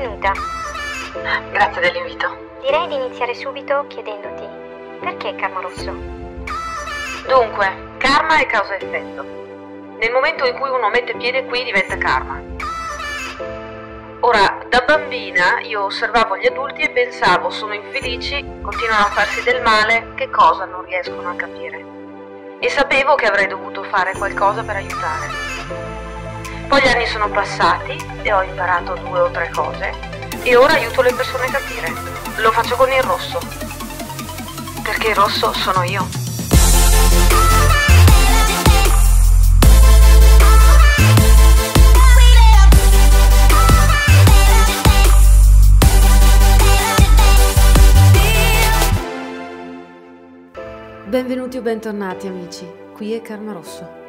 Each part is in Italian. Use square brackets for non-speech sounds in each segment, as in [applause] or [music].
Benvenuta. Grazie dell'invito. Direi di iniziare subito chiedendoti perché Karma Rosso? Dunque, karma è causa-effetto. Nel momento in cui uno mette piede qui diventa karma. Ora, da bambina io osservavo gli adulti e pensavo sono infelici, continuano a farsi del male, che cosa non riescono a capire. E sapevo che avrei dovuto fare qualcosa per aiutare. Poi gli anni sono passati e ho imparato due o tre cose e ora aiuto le persone a capire. Lo faccio con il rosso. Perché il rosso sono io. Benvenuti o bentornati amici, qui è Karma Rosso.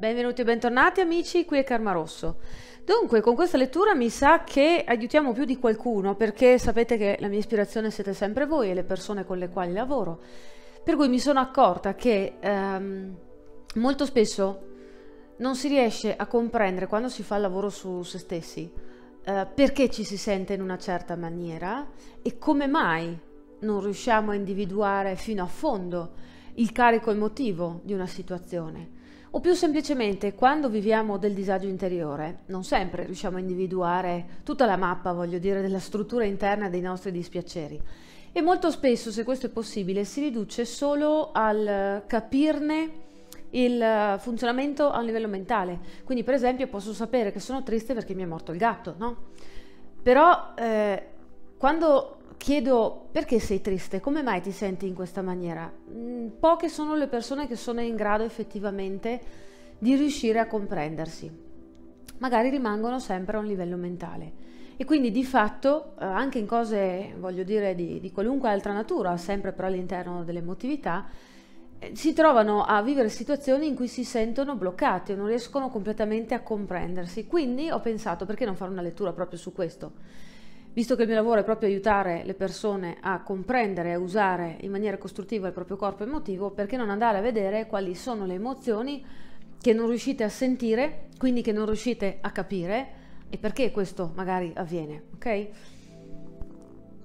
Benvenuti o bentornati amici, qui è Karma Rosso. Dunque, con questa lettura mi sa che aiutiamo più di qualcuno, perché sapete che la mia ispirazione siete sempre voi e le persone con le quali lavoro. Per cui mi sono accorta che ehm, molto spesso non si riesce a comprendere quando si fa il lavoro su se stessi eh, perché ci si sente in una certa maniera e come mai non riusciamo a individuare fino a fondo il carico emotivo di una situazione. O più semplicemente, quando viviamo del disagio interiore, non sempre riusciamo a individuare tutta la mappa, voglio dire, della struttura interna dei nostri dispiaceri. E molto spesso, se questo è possibile, si riduce solo al capirne il funzionamento a un livello mentale. Quindi, per esempio, posso sapere che sono triste perché mi è morto il gatto, no? Però eh, quando chiedo perché sei triste, come mai ti senti in questa maniera, mm, poche sono le persone che sono in grado effettivamente di riuscire a comprendersi. Magari rimangono sempre a un livello mentale. E quindi di fatto, eh, anche in cose, voglio dire, di, di qualunque altra natura, sempre però all'interno dell'emotività, eh, si trovano a vivere situazioni in cui si sentono bloccati o non riescono completamente a comprendersi. Quindi ho pensato perché non fare una lettura proprio su questo? Visto che il mio lavoro è proprio aiutare le persone a comprendere e usare in maniera costruttiva il proprio corpo emotivo, perché non andare a vedere quali sono le emozioni che non riuscite a sentire, quindi che non riuscite a capire e perché questo magari avviene, ok?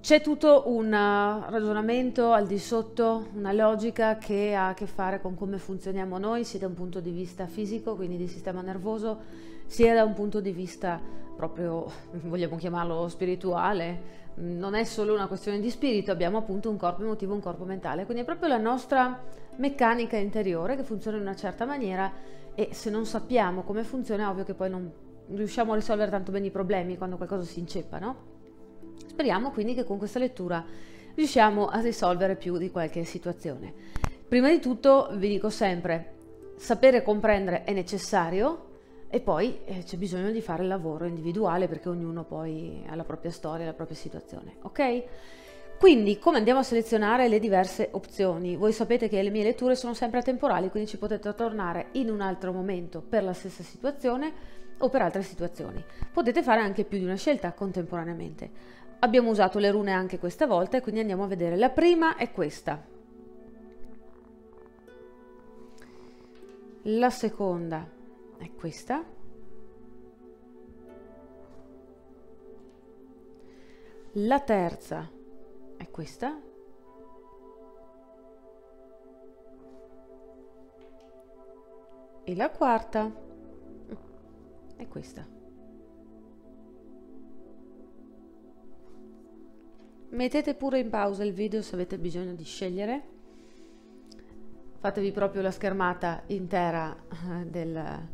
C'è tutto un uh, ragionamento al di sotto, una logica che ha a che fare con come funzioniamo noi, sia da un punto di vista fisico, quindi di sistema nervoso, sia da un punto di vista proprio, vogliamo chiamarlo spirituale. Non è solo una questione di spirito, abbiamo appunto un corpo emotivo, un corpo mentale, quindi è proprio la nostra meccanica interiore che funziona in una certa maniera e se non sappiamo come funziona è ovvio che poi non riusciamo a risolvere tanto bene i problemi quando qualcosa si inceppa, no? Speriamo quindi che con questa lettura riusciamo a risolvere più di qualche situazione. Prima di tutto vi dico sempre, sapere comprendere è necessario e poi eh, c'è bisogno di fare il lavoro individuale perché ognuno poi ha la propria storia, la propria situazione, ok? Quindi come andiamo a selezionare le diverse opzioni? Voi sapete che le mie letture sono sempre atemporali, quindi ci potete tornare in un altro momento per la stessa situazione o per altre situazioni. Potete fare anche più di una scelta contemporaneamente. Abbiamo usato le rune anche questa volta e quindi andiamo a vedere. La prima è questa. La seconda è questa. La terza è questa. E la quarta è questa. Mettete pure in pausa il video se avete bisogno di scegliere. Fatevi proprio la schermata intera eh, del,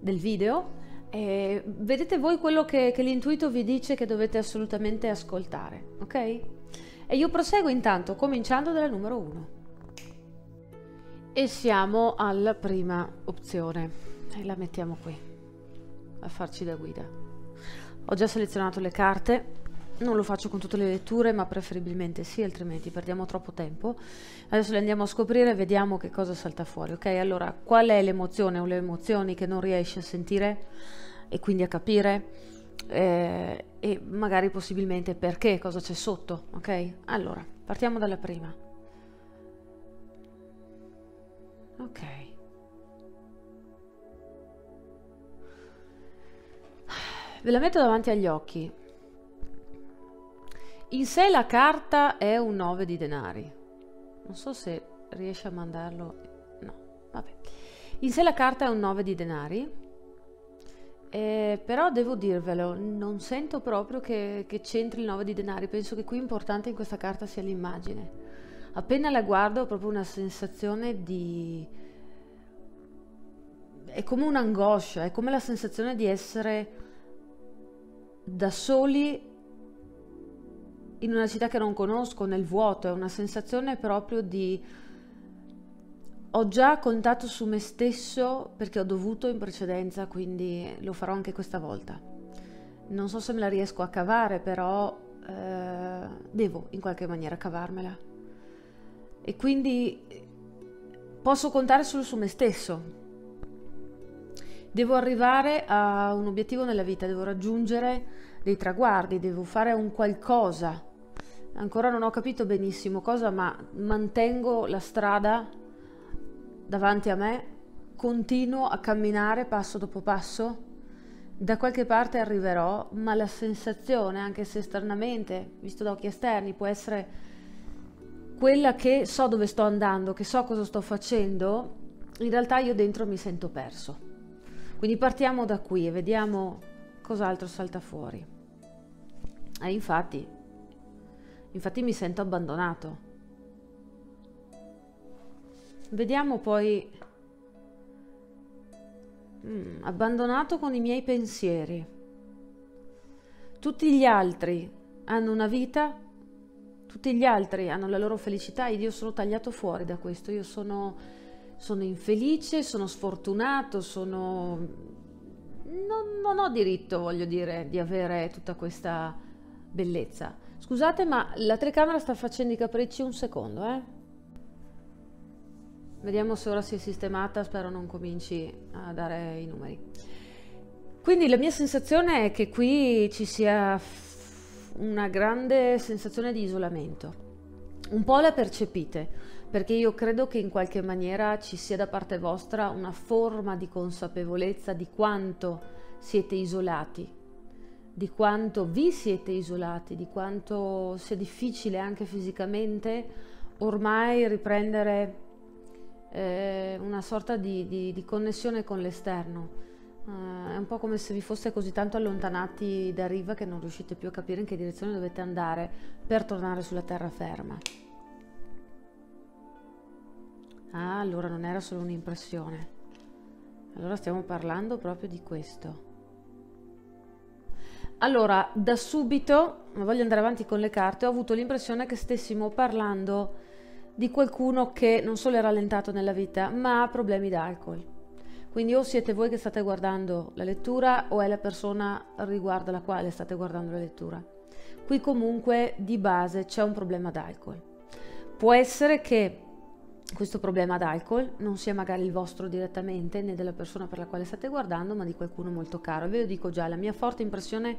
del video e vedete voi quello che, che l'intuito vi dice che dovete assolutamente ascoltare, ok? E io proseguo intanto cominciando dalla numero 1. E siamo alla prima opzione e la mettiamo qui a farci da guida. Ho già selezionato le carte non lo faccio con tutte le letture, ma preferibilmente sì, altrimenti perdiamo troppo tempo. Adesso le andiamo a scoprire e vediamo che cosa salta fuori, ok? Allora, qual è l'emozione o le emozioni che non riesci a sentire e quindi a capire? Eh, e magari possibilmente perché, cosa c'è sotto, ok? Allora, partiamo dalla prima. Ok. Ve la metto davanti agli occhi. In sé la carta è un 9 di denari. Non so se riesce a mandarlo. No, vabbè. In sé la carta è un 9 di denari. Eh, però devo dirvelo, non sento proprio che, che c'entri il 9 di denari. Penso che qui importante in questa carta sia l'immagine. Appena la guardo ho proprio una sensazione di... È come un'angoscia, è come la sensazione di essere da soli in una città che non conosco, nel vuoto, è una sensazione proprio di ho già contato su me stesso perché ho dovuto in precedenza, quindi lo farò anche questa volta. Non so se me la riesco a cavare, però eh, devo in qualche maniera cavarmela. E quindi posso contare solo su me stesso. Devo arrivare a un obiettivo nella vita, devo raggiungere dei traguardi, devo fare un qualcosa. Ancora non ho capito benissimo cosa, ma mantengo la strada davanti a me, continuo a camminare passo dopo passo. Da qualche parte arriverò, ma la sensazione, anche se esternamente, visto da occhi esterni, può essere quella che so dove sto andando, che so cosa sto facendo, in realtà io dentro mi sento perso. Quindi partiamo da qui e vediamo cos'altro salta fuori. E infatti, infatti mi sento abbandonato. Vediamo poi... Mm, abbandonato con i miei pensieri. Tutti gli altri hanno una vita, tutti gli altri hanno la loro felicità ed io sono tagliato fuori da questo. Io sono, sono infelice, sono sfortunato, sono... Non, non ho diritto, voglio dire, di avere tutta questa bellezza. Scusate, ma la telecamera sta facendo i capricci un secondo, eh? Vediamo se ora si è sistemata, spero non cominci a dare i numeri. Quindi la mia sensazione è che qui ci sia una grande sensazione di isolamento. Un po' la percepite, perché io credo che in qualche maniera ci sia da parte vostra una forma di consapevolezza di quanto siete isolati, di quanto vi siete isolati, di quanto sia difficile anche fisicamente ormai riprendere eh, una sorta di, di, di, connessione con l'esterno. Uh, è un po' come se vi foste così tanto allontanati da riva che non riuscite più a capire in che direzione dovete andare per tornare sulla terraferma. Ah, allora non era solo un'impressione. Allora stiamo parlando proprio di questo. Allora, da subito, ma voglio andare avanti con le carte, ho avuto l'impressione che stessimo parlando di qualcuno che non solo è rallentato nella vita, ma ha problemi d'alcol. Quindi o siete voi che state guardando la lettura o è la persona riguardo la quale state guardando la lettura. Qui comunque di base c'è un problema d'alcol. Può essere che questo problema d'alcol non sia magari il vostro direttamente né della persona per la quale state guardando, ma di qualcuno molto caro. Ve lo dico già, la mia forte impressione,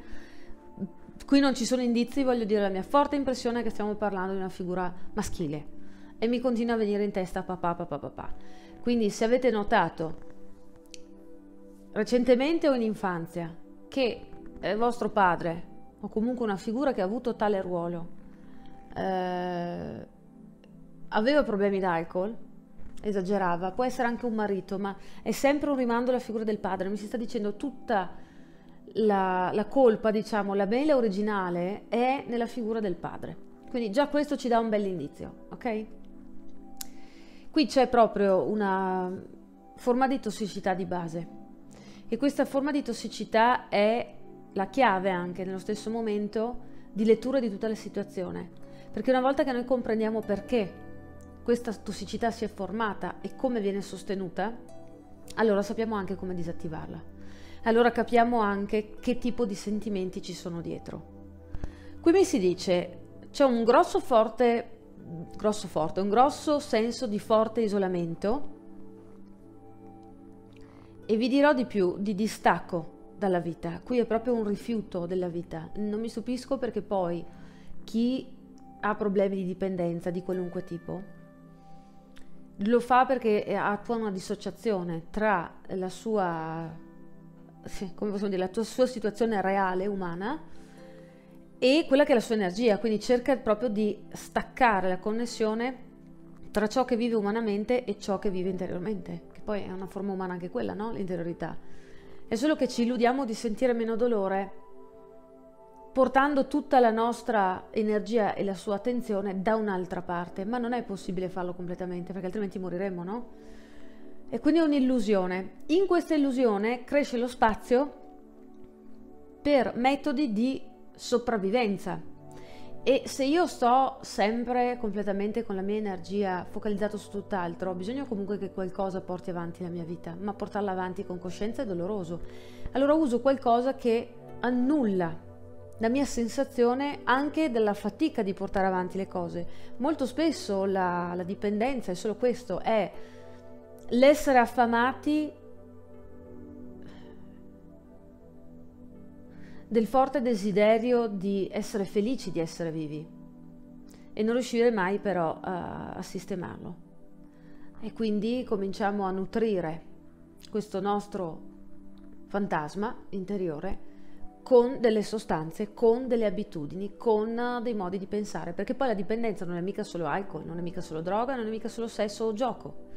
qui non ci sono indizi, voglio dire, la mia forte impressione è che stiamo parlando di una figura maschile e mi continua a venire in testa papà, papà, papà. Quindi se avete notato recentemente o in infanzia che eh, vostro padre o comunque una figura che ha avuto tale ruolo eh, aveva problemi d'alcol, esagerava, può essere anche un marito, ma è sempre un rimando alla figura del padre. Mi si sta dicendo tutta la, la colpa, diciamo, la mela originale è nella figura del padre. Quindi già questo ci dà un bel indizio, ok? Qui c'è proprio una forma di tossicità di base e questa forma di tossicità è la chiave anche nello stesso momento di lettura di tutta la situazione, perché una volta che noi comprendiamo perché questa tossicità si è formata e come viene sostenuta, allora sappiamo anche come disattivarla. Allora capiamo anche che tipo di sentimenti ci sono dietro. Qui mi si dice c'è un grosso forte grosso forte, un grosso senso di forte isolamento e vi dirò di più, di distacco dalla vita. Qui è proprio un rifiuto della vita. Non mi stupisco perché poi chi ha problemi di dipendenza di qualunque tipo lo fa perché attua una dissociazione tra la sua dire, la sua situazione reale, umana, e quella che è la sua energia, quindi cerca proprio di staccare la connessione tra ciò che vive umanamente e ciò che vive interiormente, che poi è una forma umana anche quella, no? L'interiorità. È solo che ci illudiamo di sentire meno dolore portando tutta la nostra energia e la sua attenzione da un'altra parte, ma non è possibile farlo completamente perché altrimenti moriremmo, no? E quindi è un'illusione. In questa illusione cresce lo spazio per metodi di sopravvivenza. E se io sto sempre completamente con la mia energia focalizzata su tutt'altro, ho bisogno comunque che qualcosa porti avanti la mia vita, ma portarla avanti con coscienza è doloroso. Allora uso qualcosa che annulla la mia sensazione anche della fatica di portare avanti le cose. Molto spesso la, la dipendenza è solo questo, è l'essere affamati del forte desiderio di essere felici di essere vivi e non riuscire mai però a, a sistemarlo. E quindi cominciamo a nutrire questo nostro fantasma interiore con delle sostanze, con delle abitudini, con dei modi di pensare, perché poi la dipendenza non è mica solo alcol, non è mica solo droga, non è mica solo sesso o gioco,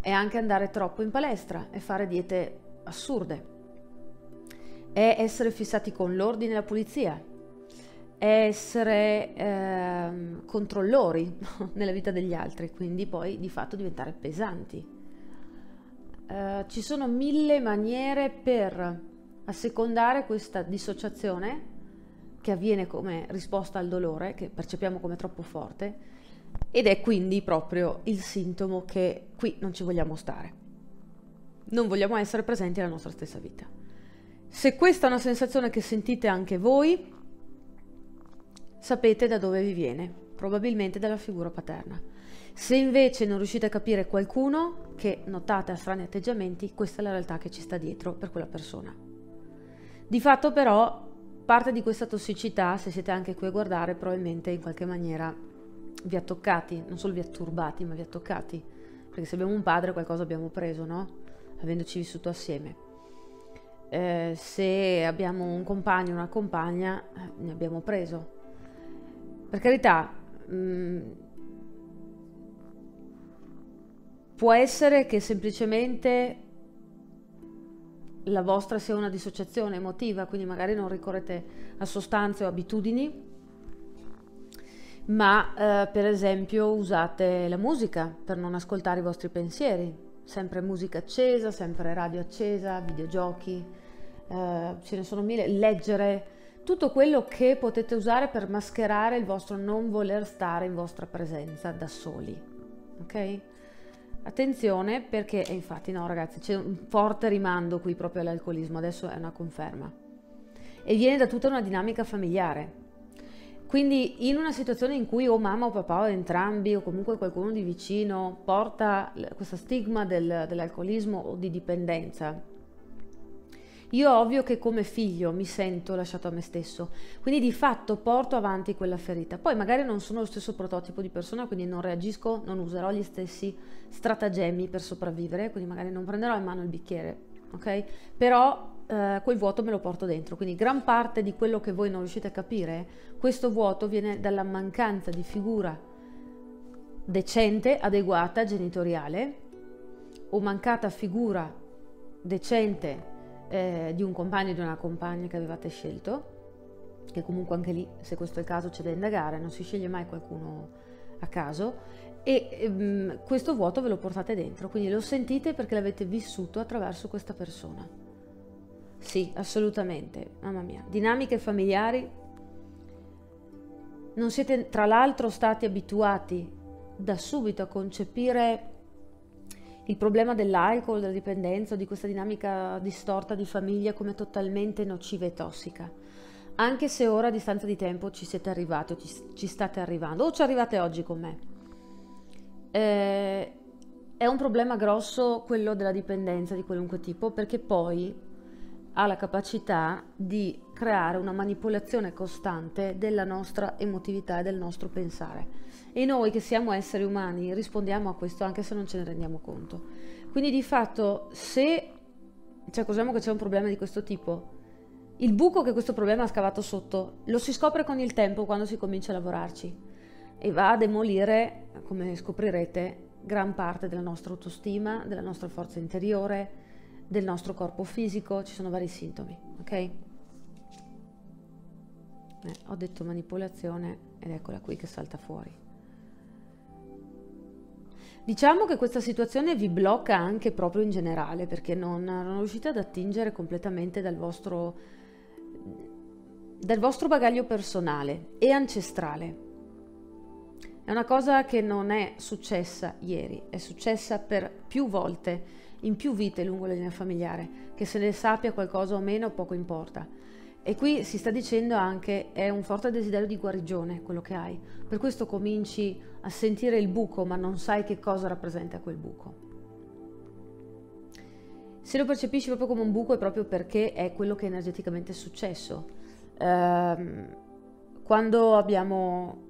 è anche andare troppo in palestra e fare diete assurde, è essere fissati con l'ordine e la pulizia, è essere eh, controllori [laughs] nella vita degli altri, quindi poi di fatto diventare pesanti. Eh, ci sono mille maniere per assecondare questa dissociazione che avviene come risposta al dolore, che percepiamo come troppo forte, ed è quindi proprio il sintomo che qui non ci vogliamo stare. Non vogliamo essere presenti nella nostra stessa vita. Se questa è una sensazione che sentite anche voi, sapete da dove vi viene, probabilmente dalla figura paterna. Se invece non riuscite a capire qualcuno che notate ha strani atteggiamenti, questa è la realtà che ci sta dietro per quella persona. Di fatto però parte di questa tossicità, se siete anche qui a guardare, probabilmente in qualche maniera vi ha toccati, non solo vi ha turbati, ma vi ha toccati. Perché se abbiamo un padre qualcosa abbiamo preso, no? Avendoci vissuto assieme. Eh, se abbiamo un compagno, una compagna, ne abbiamo preso. Per carità, mh, mm, può essere che semplicemente la vostra sia una dissociazione emotiva, quindi magari non ricorrete a sostanze o abitudini, ma eh, per esempio usate la musica per non ascoltare i vostri pensieri, sempre musica accesa, sempre radio accesa, videogiochi, eh, ce ne sono mille, leggere, tutto quello che potete usare per mascherare il vostro non voler stare in vostra presenza da soli, ok? Attenzione perché, e infatti no ragazzi, c'è un forte rimando qui proprio all'alcolismo, adesso è una conferma. E viene da tutta una dinamica familiare. Quindi in una situazione in cui o mamma o papà o entrambi o comunque qualcuno di vicino porta questo stigma del, dell'alcolismo o di dipendenza, io ovvio che come figlio mi sento lasciato a me stesso, quindi di fatto porto avanti quella ferita. Poi magari non sono lo stesso prototipo di persona, quindi non reagisco, non userò gli stessi stratagemmi per sopravvivere, quindi magari non prenderò in mano il bicchiere, ok? Però eh, quel vuoto me lo porto dentro, quindi gran parte di quello che voi non riuscite a capire, questo vuoto viene dalla mancanza di figura decente, adeguata, genitoriale, o mancata figura decente eh, di un compagno o di una compagna che avevate scelto, che comunque anche lì, se questo è il caso, c'è da indagare, non si sceglie mai qualcuno a caso, e ehm, questo vuoto ve lo portate dentro, quindi lo sentite perché l'avete vissuto attraverso questa persona. Sì, assolutamente, mamma mia. Dinamiche familiari. Non siete tra l'altro stati abituati da subito a concepire il problema dell'alcol, della dipendenza, di questa dinamica distorta di famiglia come totalmente nociva e tossica. Anche se ora a distanza di tempo ci siete arrivati o ci, ci state arrivando o ci arrivate oggi con me. Eh, è un problema grosso quello della dipendenza di qualunque tipo perché poi ha la capacità di creare una manipolazione costante della nostra emotività e del nostro pensare. E noi che siamo esseri umani rispondiamo a questo anche se non ce ne rendiamo conto. Quindi di fatto se ci accorgiamo che c'è un problema di questo tipo, il buco che questo problema ha scavato sotto lo si scopre con il tempo quando si comincia a lavorarci e va a demolire, come scoprirete, gran parte della nostra autostima, della nostra forza interiore, del nostro corpo fisico, ci sono vari sintomi, ok? Eh, ho detto manipolazione ed eccola qui che salta fuori. Diciamo che questa situazione vi blocca anche proprio in generale perché non, non riuscite ad attingere completamente dal vostro, dal vostro bagaglio personale e ancestrale. È una cosa che non è successa ieri, è successa per più volte, in più vite lungo la linea familiare, che se ne sappia qualcosa o meno poco importa. E qui si sta dicendo anche è un forte desiderio di guarigione quello che hai. Per questo cominci a sentire il buco, ma non sai che cosa rappresenta quel buco. Se lo percepisci proprio come un buco è proprio perché è quello che energeticamente è successo. Ehm, quando abbiamo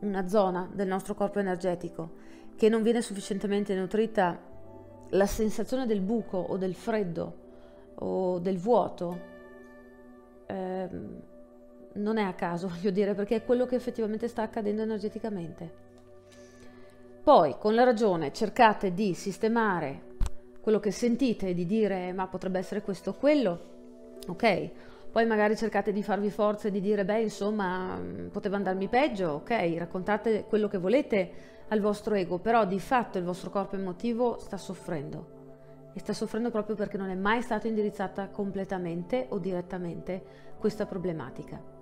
una zona del nostro corpo energetico che non viene sufficientemente nutrita, la sensazione del buco o del freddo o del vuoto ehm, non è a caso, [laughs] voglio dire, perché è quello che effettivamente sta accadendo energeticamente. Poi, con la ragione, cercate di sistemare quello che sentite e di dire ma potrebbe essere questo o quello, ok? Poi magari cercate di farvi forza e di dire beh insomma poteva andarmi peggio, ok? Raccontate quello che volete al vostro ego, però di fatto il vostro corpo emotivo sta soffrendo e sta soffrendo proprio perché non è mai stata indirizzata completamente o direttamente questa problematica.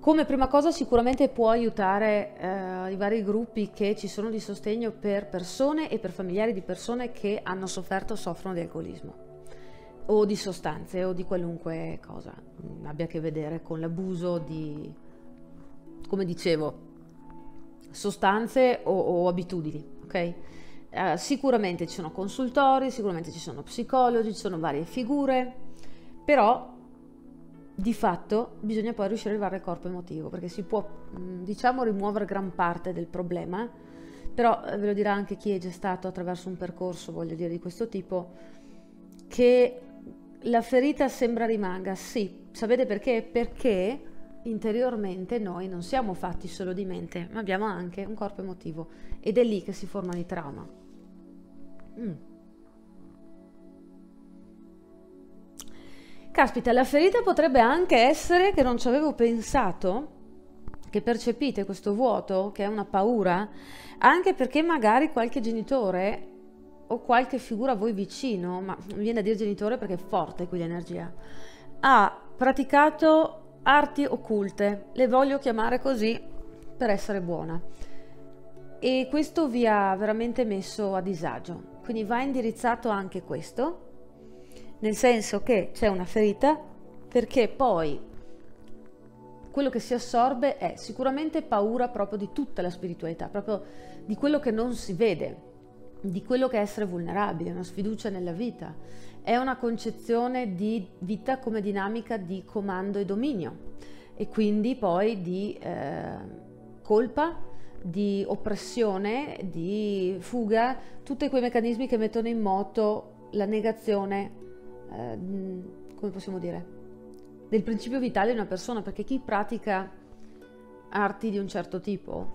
Come prima cosa sicuramente può aiutare eh, i vari gruppi che ci sono di sostegno per persone e per familiari di persone che hanno sofferto o soffrono di alcolismo o di sostanze o di qualunque cosa abbia a che vedere con l'abuso di, come dicevo, sostanze o, o abitudini, ok? Eh, sicuramente ci sono consultori, sicuramente ci sono psicologi, ci sono varie figure, però di fatto bisogna poi riuscire ad arrivare al corpo emotivo, perché si può, diciamo, rimuovere gran parte del problema, però eh, ve lo dirà anche chi è già stato attraverso un percorso, voglio dire, di questo tipo, che la ferita sembra rimanga, sì, sapete perché? Perché interiormente noi non siamo fatti solo di mente, ma abbiamo anche un corpo emotivo ed è lì che si formano i trauma. Mm. Caspita, la ferita potrebbe anche essere che non ci avevo pensato, che percepite questo vuoto, che è una paura, anche perché magari qualche genitore o qualche figura a voi vicino, ma viene a dire genitore perché è forte qui l'energia, ha praticato arti occulte, le voglio chiamare così per essere buona. E questo vi ha veramente messo a disagio. Quindi va indirizzato anche questo, nel senso che c'è una ferita perché poi quello che si assorbe è sicuramente paura proprio di tutta la spiritualità, proprio di quello che non si vede, di quello che è essere vulnerabile, una sfiducia nella vita. È una concezione di vita come dinamica di comando e dominio e quindi poi di eh, colpa, di oppressione, di fuga, tutti quei meccanismi che mettono in moto la negazione, eh, come possiamo dire, del principio vitale di una persona, perché chi pratica arti di un certo tipo,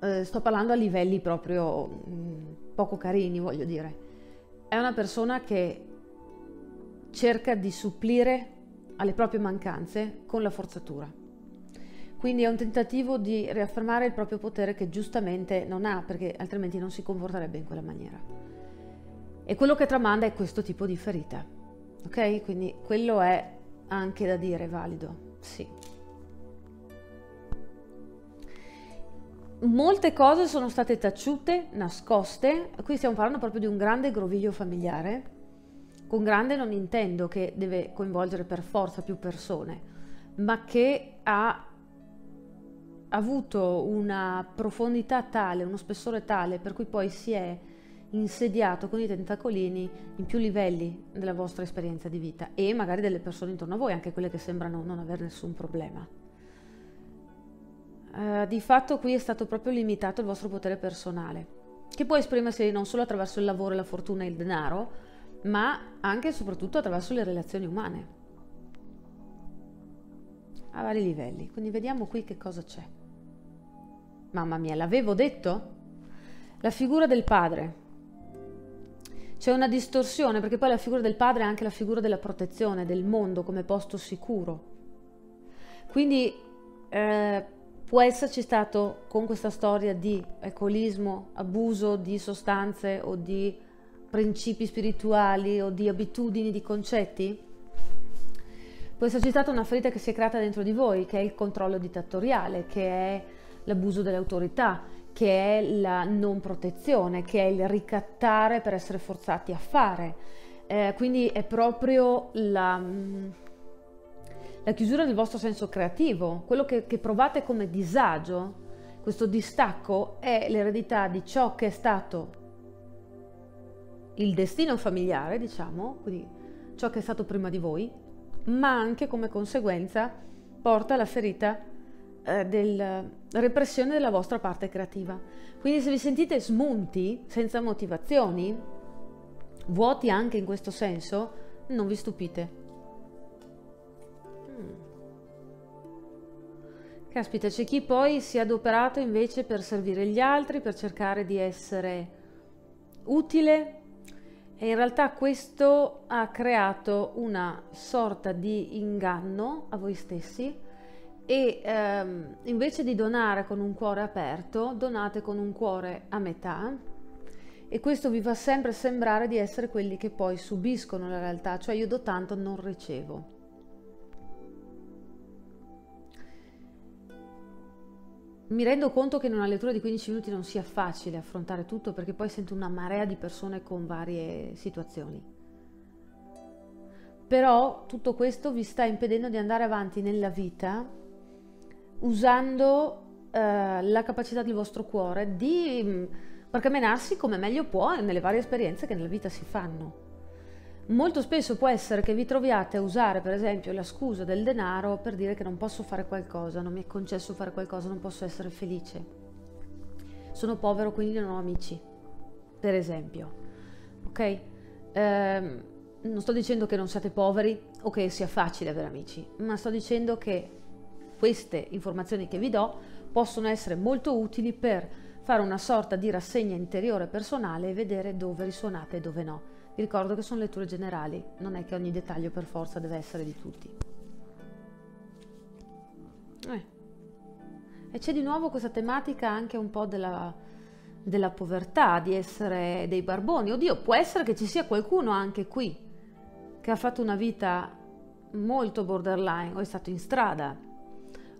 eh, sto parlando a livelli proprio mh, mm, poco carini, voglio dire, è una persona che cerca di supplire alle proprie mancanze con la forzatura. Quindi è un tentativo di riaffermare il proprio potere che giustamente non ha, perché altrimenti non si comporterebbe in quella maniera. E quello che tramanda è questo tipo di ferita. Ok? Quindi quello è anche da dire valido. Sì. Molte cose sono state taciute, nascoste. Qui stiamo parlando proprio di un grande groviglio familiare. Con grande non intendo che deve coinvolgere per forza più persone, ma che ha avuto una profondità tale, uno spessore tale, per cui poi si è insediato con i tentacolini in più livelli della vostra esperienza di vita e magari delle persone intorno a voi, anche quelle che sembrano non avere nessun problema. Uh, di fatto qui è stato proprio limitato il vostro potere personale, che può esprimersi non solo attraverso il lavoro, la fortuna e il denaro, ma anche e soprattutto attraverso le relazioni umane a vari livelli. Quindi vediamo qui che cosa c'è. Mamma mia, l'avevo detto? La figura del padre. C'è una distorsione perché poi la figura del padre è anche la figura della protezione, del mondo come posto sicuro. Quindi eh, può esserci stato con questa storia di alcolismo, abuso di sostanze o di principi spirituali o di abitudini, di concetti? Può esserci stata una ferita che si è creata dentro di voi, che è il controllo dittatoriale, che è l'abuso dell'autorità, che è la non protezione, che è il ricattare per essere forzati a fare. Eh, quindi è proprio la, la, chiusura del vostro senso creativo, quello che, che provate come disagio, questo distacco è l'eredità di ciò che è stato il destino familiare, diciamo, quindi ciò che è stato prima di voi, ma anche come conseguenza porta alla ferita eh, della repressione della vostra parte creativa. Quindi se vi sentite smunti, senza motivazioni, vuoti anche in questo senso, non vi stupite. Caspita, c'è chi poi si è adoperato invece per servire gli altri, per cercare di essere utile e in realtà questo ha creato una sorta di inganno a voi stessi e ehm, invece di donare con un cuore aperto, donate con un cuore a metà e questo vi fa sempre sembrare di essere quelli che poi subiscono la realtà, cioè io do tanto, non ricevo. Mi rendo conto che in una lettura di 15 minuti non sia facile affrontare tutto perché poi sento una marea di persone con varie situazioni. Però tutto questo vi sta impedendo di andare avanti nella vita usando eh, la capacità del vostro cuore di mm, percamenarsi come meglio può nelle varie esperienze che nella vita si fanno. Molto spesso può essere che vi troviate a usare per esempio la scusa del denaro per dire che non posso fare qualcosa, non mi è concesso fare qualcosa, non posso essere felice. Sono povero quindi non ho amici, per esempio. Ok? Ehm, non sto dicendo che non siate poveri o che sia facile avere amici, ma sto dicendo che queste informazioni che vi do possono essere molto utili per fare una sorta di rassegna interiore personale e vedere dove risuonate e dove no. Vi ricordo che sono letture generali, non è che ogni dettaglio per forza deve essere di tutti. Eh. E c'è di nuovo questa tematica anche un po' della, della povertà, di essere dei barboni. Oddio, può essere che ci sia qualcuno anche qui che ha fatto una vita molto borderline o è stato in strada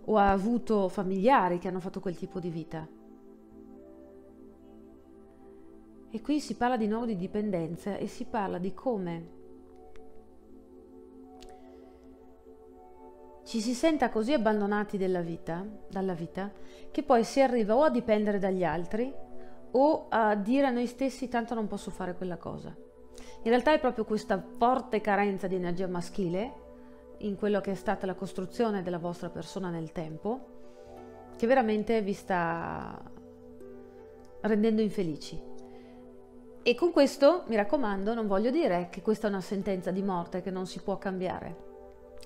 o ha avuto familiari che hanno fatto quel tipo di vita. E qui si parla di nuovo di dipendenza e si parla di come ci si senta così abbandonati vita, dalla vita che poi si arriva o a dipendere dagli altri o a dire a noi stessi tanto non posso fare quella cosa. In realtà è proprio questa forte carenza di energia maschile in quello che è stata la costruzione della vostra persona nel tempo che veramente vi sta rendendo infelici. E con questo, mi raccomando, non voglio dire che questa è una sentenza di morte che non si può cambiare.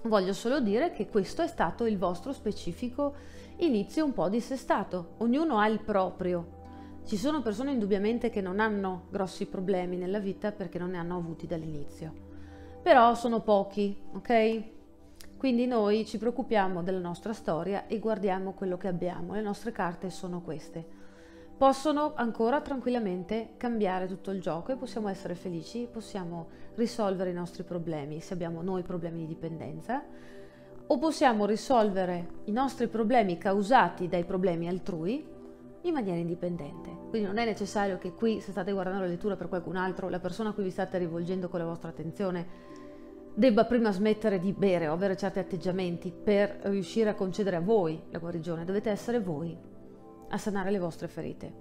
Voglio solo dire che questo è stato il vostro specifico inizio un po' dissestato. Ognuno ha il proprio. Ci sono persone indubbiamente che non hanno grossi problemi nella vita perché non ne hanno avuti dall'inizio. Però sono pochi, ok? Quindi noi ci preoccupiamo della nostra storia e guardiamo quello che abbiamo. Le nostre carte sono queste possono ancora tranquillamente cambiare tutto il gioco e possiamo essere felici, possiamo risolvere i nostri problemi se abbiamo noi problemi di dipendenza o possiamo risolvere i nostri problemi causati dai problemi altrui in maniera indipendente. Quindi non è necessario che qui, se state guardando la lettura per qualcun altro, la persona a cui vi state rivolgendo con la vostra attenzione debba prima smettere di bere o avere certi atteggiamenti per riuscire a concedere a voi la guarigione. Dovete essere voi a sanare le vostre ferite.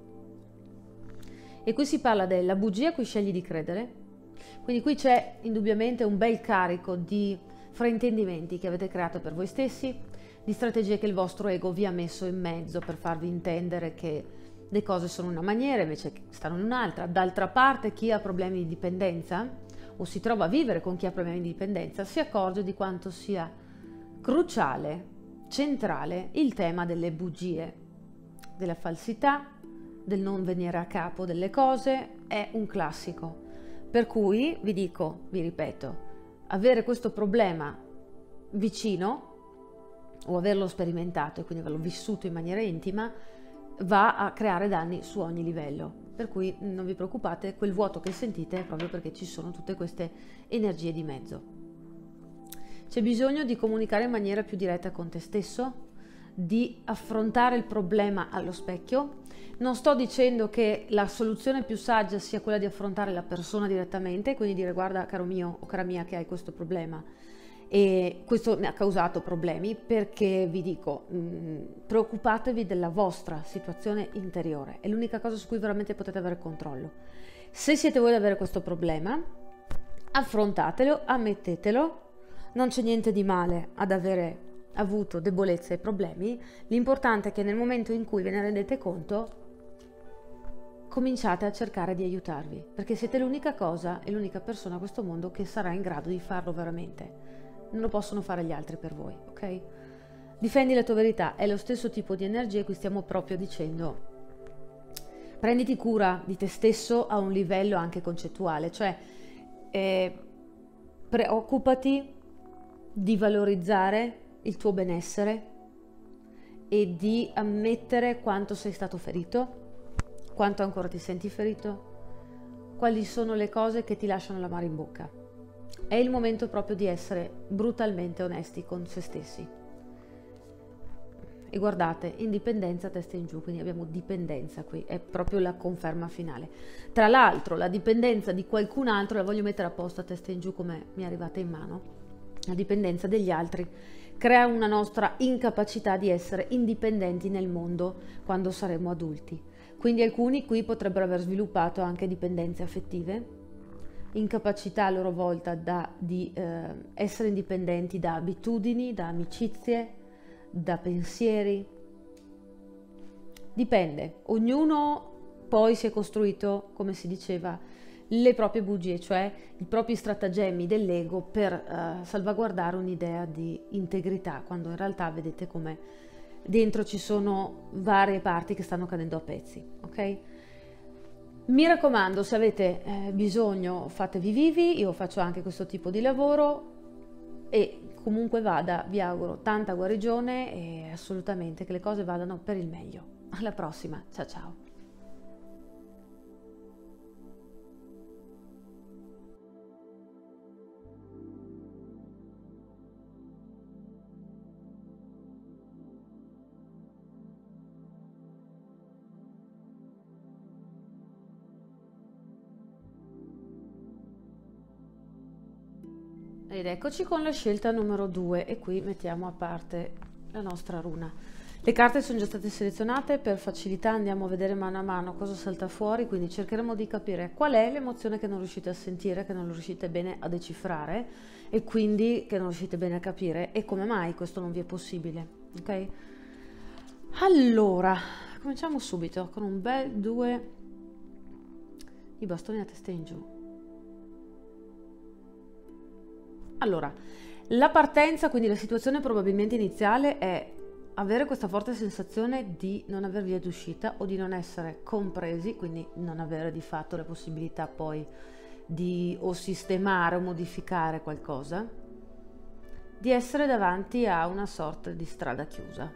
E qui si parla della bugia a cui scegli di credere. Quindi qui c'è indubbiamente un bel carico di fraintendimenti che avete creato per voi stessi, di strategie che il vostro ego vi ha messo in mezzo per farvi intendere che le cose sono una maniera invece stanno in un'altra. D'altra parte chi ha problemi di dipendenza o si trova a vivere con chi ha problemi di dipendenza si accorge di quanto sia cruciale, centrale il tema delle bugie, della falsità, del non venire a capo delle cose, è un classico. Per cui vi dico, vi ripeto, avere questo problema vicino o averlo sperimentato e quindi averlo vissuto in maniera intima va a creare danni su ogni livello. Per cui non vi preoccupate, quel vuoto che sentite è proprio perché ci sono tutte queste energie di mezzo. C'è bisogno di comunicare in maniera più diretta con te stesso, di affrontare il problema allo specchio. Non sto dicendo che la soluzione più saggia sia quella di affrontare la persona direttamente, quindi dire guarda caro mio o cara mia che hai questo problema e questo mi ha causato problemi perché vi dico, mh, preoccupatevi della vostra situazione interiore, è l'unica cosa su cui veramente potete avere controllo. Se siete voi ad avere questo problema, affrontatelo, ammettetelo, non c'è niente di male ad avere avuto debolezze e problemi, l'importante è che nel momento in cui ve ne rendete conto, cominciate a cercare di aiutarvi, perché siete l'unica cosa e l'unica persona a questo mondo che sarà in grado di farlo veramente non lo possono fare gli altri per voi, ok? Difendi la tua verità, è lo stesso tipo di energia qui stiamo proprio dicendo. Prenditi cura di te stesso a un livello anche concettuale, cioè eh, preoccupati di valorizzare il tuo benessere e di ammettere quanto sei stato ferito, quanto ancora ti senti ferito, quali sono le cose che ti lasciano l'amaro in bocca. È il momento proprio di essere brutalmente onesti con se stessi. E guardate, indipendenza testa in giù, quindi abbiamo dipendenza qui, è proprio la conferma finale. Tra l'altro, la dipendenza di qualcun altro la voglio mettere apposta testa in giù come mi è arrivata in mano. La dipendenza degli altri crea una nostra incapacità di essere indipendenti nel mondo quando saremo adulti. Quindi alcuni qui potrebbero aver sviluppato anche dipendenze affettive, incapacità a loro volta da, di eh, essere indipendenti da abitudini, da amicizie, da pensieri. Dipende, ognuno poi si è costruito, come si diceva, le proprie bugie, cioè i propri stratagemmi dell'ego per eh, salvaguardare un'idea di integrità, quando in realtà vedete come dentro ci sono varie parti che stanno cadendo a pezzi, ok? Mi raccomando, se avete eh, bisogno fatevi vivi, io faccio anche questo tipo di lavoro e comunque vada, vi auguro tanta guarigione e assolutamente che le cose vadano per il meglio. Alla prossima, ciao ciao. Ed eccoci con la scelta numero 2 e qui mettiamo a parte la nostra runa. Le carte sono già state selezionate, per facilità andiamo a vedere mano a mano cosa salta fuori, quindi cercheremo di capire qual è l'emozione che non riuscite a sentire, che non riuscite bene a decifrare e quindi che non riuscite bene a capire e come mai questo non vi è possibile, ok? Allora, cominciamo subito con un bel due i bastoni a testa in giù. Allora, la partenza, quindi la situazione probabilmente iniziale è avere questa forte sensazione di non aver via d'uscita o di non essere compresi, quindi non avere di fatto la possibilità poi di o sistemare o modificare qualcosa, di essere davanti a una sorta di strada chiusa.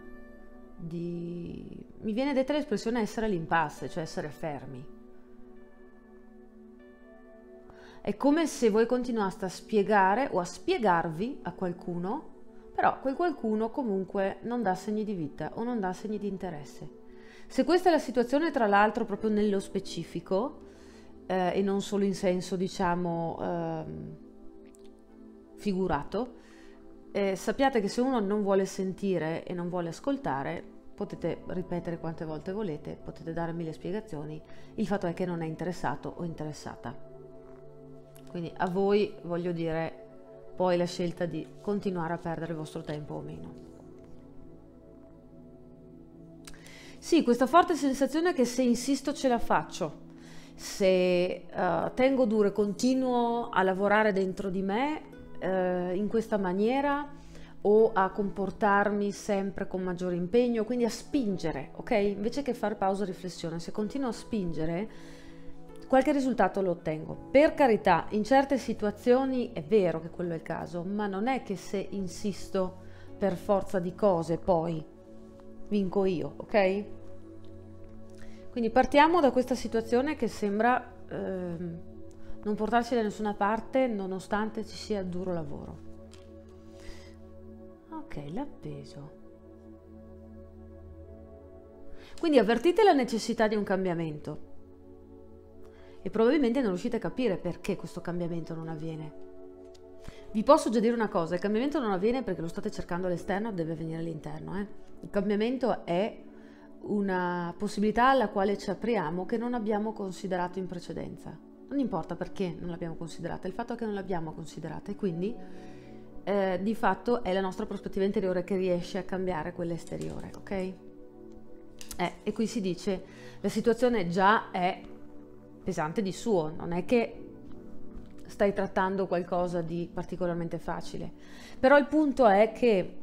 Di... Mi viene detta l'espressione essere all'impasse, cioè essere fermi. È come se voi continuaste a spiegare o a spiegarvi a qualcuno, però quel qualcuno comunque non dà segni di vita o non dà segni di interesse. Se questa è la situazione, tra l'altro, proprio nello specifico, eh, e non solo in senso, diciamo, eh, figurato, eh, sappiate che se uno non vuole sentire e non vuole ascoltare, potete ripetere quante volte volete, potete dare mille spiegazioni, il fatto è che non è interessato o interessata. Quindi a voi voglio dire poi la scelta di continuare a perdere il vostro tempo o meno. Sì, questa forte sensazione che se insisto ce la faccio, se uh, tengo duro e continuo a lavorare dentro di me uh, in questa maniera o a comportarmi sempre con maggiore impegno, quindi a spingere, ok? Invece che fare pausa e riflessione, se continuo a spingere, qualche risultato lo ottengo. Per carità, in certe situazioni è vero che quello è il caso, ma non è che se insisto per forza di cose poi vinco io, ok? Quindi partiamo da questa situazione che sembra ehm, non portarci da nessuna parte nonostante ci sia duro lavoro. Ok, l'appeso. Quindi avvertite la necessità di un cambiamento e probabilmente non riuscite a capire perché questo cambiamento non avviene. Vi posso già dire una cosa, il cambiamento non avviene perché lo state cercando all'esterno, deve venire all'interno. Eh? Il cambiamento è una possibilità alla quale ci apriamo che non abbiamo considerato in precedenza. Non importa perché non l'abbiamo considerata, il fatto è che non l'abbiamo considerata e quindi eh, di fatto è la nostra prospettiva interiore che riesce a cambiare quella esteriore, ok? Eh, e qui si dice la situazione già è pesante di suo, non è che stai trattando qualcosa di particolarmente facile. Però il punto è che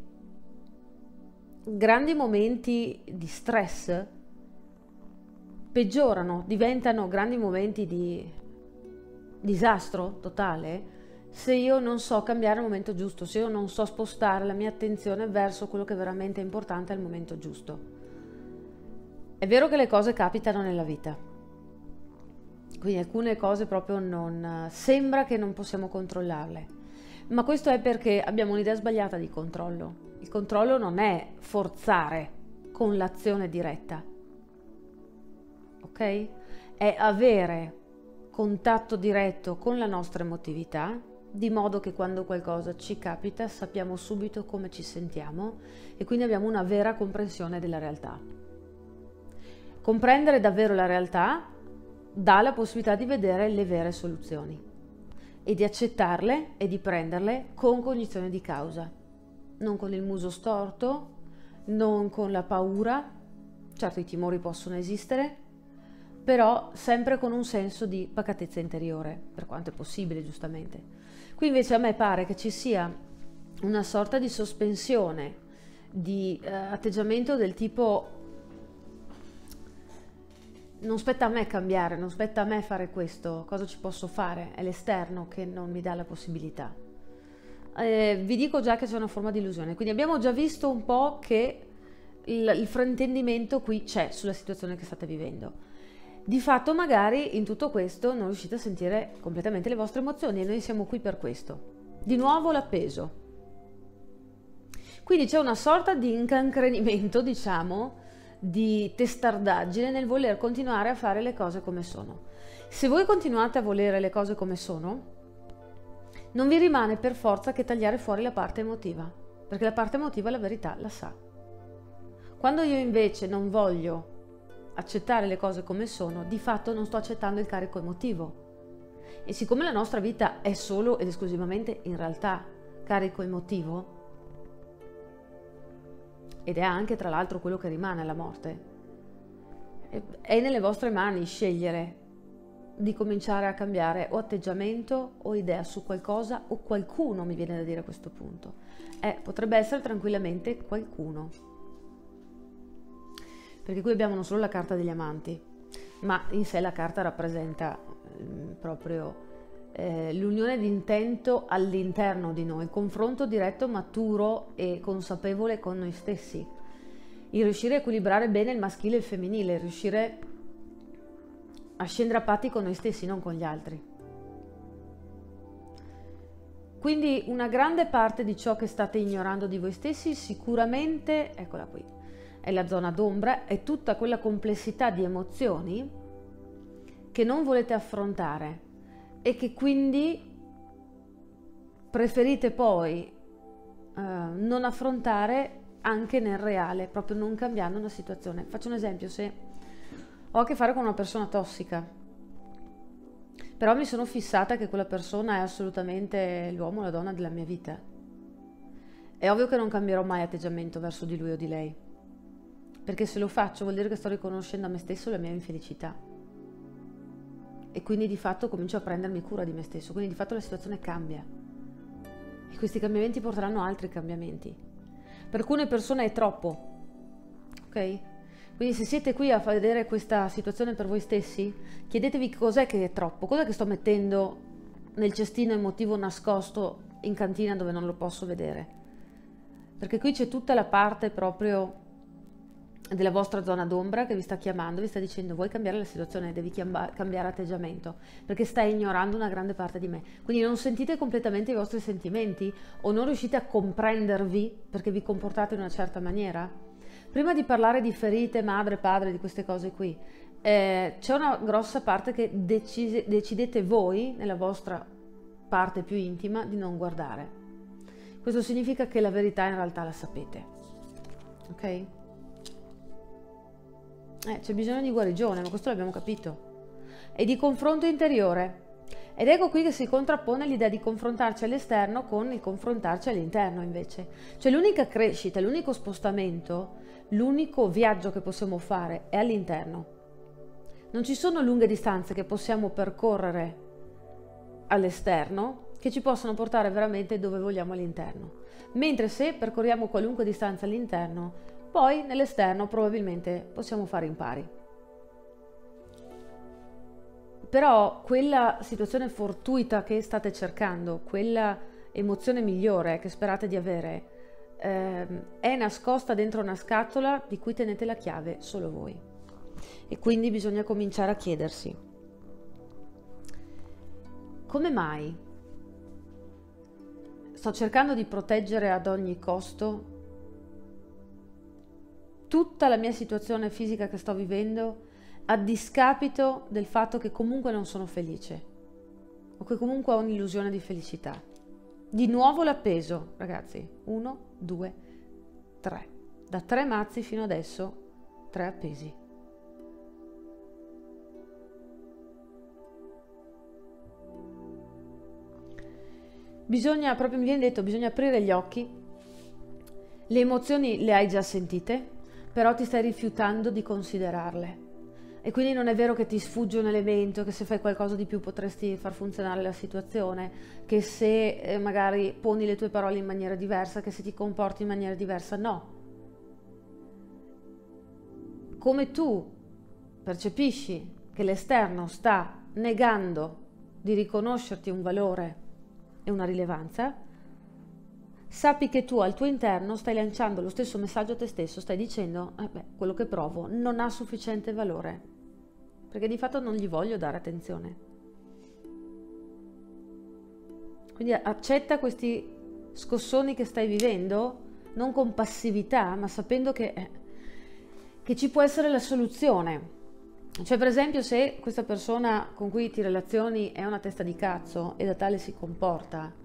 grandi momenti di stress peggiorano, diventano grandi momenti di disastro totale se io non so cambiare il momento giusto, se io non so spostare la mia attenzione verso quello che è veramente importante al momento giusto. È vero che le cose capitano nella vita, quindi alcune cose proprio non... sembra che non possiamo controllarle, ma questo è perché abbiamo un'idea sbagliata di controllo. Il controllo non è forzare con l'azione diretta, ok? È avere contatto diretto con la nostra emotività, di modo che quando qualcosa ci capita sappiamo subito come ci sentiamo e quindi abbiamo una vera comprensione della realtà. Comprendere davvero la realtà dà la possibilità di vedere le vere soluzioni e di accettarle e di prenderle con cognizione di causa, non con il muso storto, non con la paura, certo i timori possono esistere, però sempre con un senso di pacatezza interiore, per quanto è possibile giustamente. Qui invece a me pare che ci sia una sorta di sospensione, di eh, atteggiamento del tipo non spetta a me cambiare, non spetta a me fare questo, cosa ci posso fare? È l'esterno che non mi dà la possibilità. Eh, vi dico già che c'è una forma di illusione, quindi abbiamo già visto un po' che il, il fraintendimento qui c'è sulla situazione che state vivendo. Di fatto magari in tutto questo non riuscite a sentire completamente le vostre emozioni e noi siamo qui per questo. Di nuovo l'appeso. Quindi c'è una sorta di incancrenimento, [laughs] diciamo, di testardaggine nel voler continuare a fare le cose come sono. Se voi continuate a volere le cose come sono, non vi rimane per forza che tagliare fuori la parte emotiva, perché la parte emotiva la verità la sa. Quando io invece non voglio accettare le cose come sono, di fatto non sto accettando il carico emotivo. E siccome la nostra vita è solo ed esclusivamente in realtà carico emotivo, ed è anche tra l'altro quello che rimane alla morte. È nelle vostre mani scegliere di cominciare a cambiare o atteggiamento o idea su qualcosa o qualcuno mi viene da dire a questo punto. Eh, potrebbe essere tranquillamente qualcuno. Perché qui abbiamo non solo la carta degli amanti, ma in sé la carta rappresenta eh, proprio eh, l'unione di intento all'interno di noi, il confronto diretto, maturo e consapevole con noi stessi, il riuscire a equilibrare bene il maschile e il femminile, riuscire a scendere a patti con noi stessi, non con gli altri. Quindi una grande parte di ciò che state ignorando di voi stessi sicuramente, eccola qui, è la zona d'ombra, è tutta quella complessità di emozioni che non volete affrontare e che quindi preferite poi uh, non affrontare anche nel reale, proprio non cambiando una situazione. Faccio un esempio, se ho a che fare con una persona tossica, però mi sono fissata che quella persona è assolutamente l'uomo o la donna della mia vita. È ovvio che non cambierò mai atteggiamento verso di lui o di lei, perché se lo faccio vuol dire che sto riconoscendo a me stesso la mia infelicità e quindi di fatto comincio a prendermi cura di me stesso, quindi di fatto la situazione cambia. E questi cambiamenti porteranno altri cambiamenti. Per alcune persone è troppo, ok? Quindi se siete qui a vedere questa situazione per voi stessi, chiedetevi cos'è che è troppo, cos'è che sto mettendo nel cestino emotivo nascosto in cantina dove non lo posso vedere. Perché qui c'è tutta la parte proprio della vostra zona d'ombra che vi sta chiamando, vi sta dicendo vuoi cambiare la situazione, devi cambiare atteggiamento, perché stai ignorando una grande parte di me. Quindi non sentite completamente i vostri sentimenti o non riuscite a comprendervi perché vi comportate in una certa maniera. Prima di parlare di ferite, madre, padre, di queste cose qui, eh, c'è una grossa parte che decise, decidete voi, nella vostra parte più intima, di non guardare. Questo significa che la verità in realtà la sapete. Ok? Eh, c'è bisogno di guarigione, ma questo l'abbiamo capito. E di confronto interiore. Ed ecco qui che si contrappone l'idea di confrontarci all'esterno con il confrontarci all'interno invece. Cioè l'unica crescita, l'unico spostamento, l'unico viaggio che possiamo fare è all'interno. Non ci sono lunghe distanze che possiamo percorrere all'esterno che ci possono portare veramente dove vogliamo all'interno. Mentre se percorriamo qualunque distanza all'interno, poi nell'esterno probabilmente possiamo fare impari. Però quella situazione fortuita che state cercando, quella emozione migliore che sperate di avere, eh, è nascosta dentro una scatola di cui tenete la chiave solo voi e quindi bisogna cominciare a chiedersi come mai sto cercando di proteggere ad ogni costo tutta la mia situazione fisica che sto vivendo a discapito del fatto che comunque non sono felice o che comunque ho un'illusione di felicità. Di nuovo l'appeso, ragazzi. Uno, due, tre. Da tre mazzi fino adesso, tre appesi. Bisogna, proprio mi viene detto, bisogna aprire gli occhi. Le emozioni le hai già sentite, però ti stai rifiutando di considerarle. E quindi non è vero che ti sfugge un elemento, che se fai qualcosa di più potresti far funzionare la situazione, che se eh, magari poni le tue parole in maniera diversa, che se ti comporti in maniera diversa, no. Come tu percepisci che l'esterno sta negando di riconoscerti un valore e una rilevanza, sappi che tu al tuo interno stai lanciando lo stesso messaggio a te stesso, stai dicendo, eh quello che provo non ha sufficiente valore, perché di fatto non gli voglio dare attenzione. Quindi accetta questi scossoni che stai vivendo, non con passività, ma sapendo che, eh, che ci può essere la soluzione. Cioè, per esempio, se questa persona con cui ti relazioni è una testa di cazzo e da tale si comporta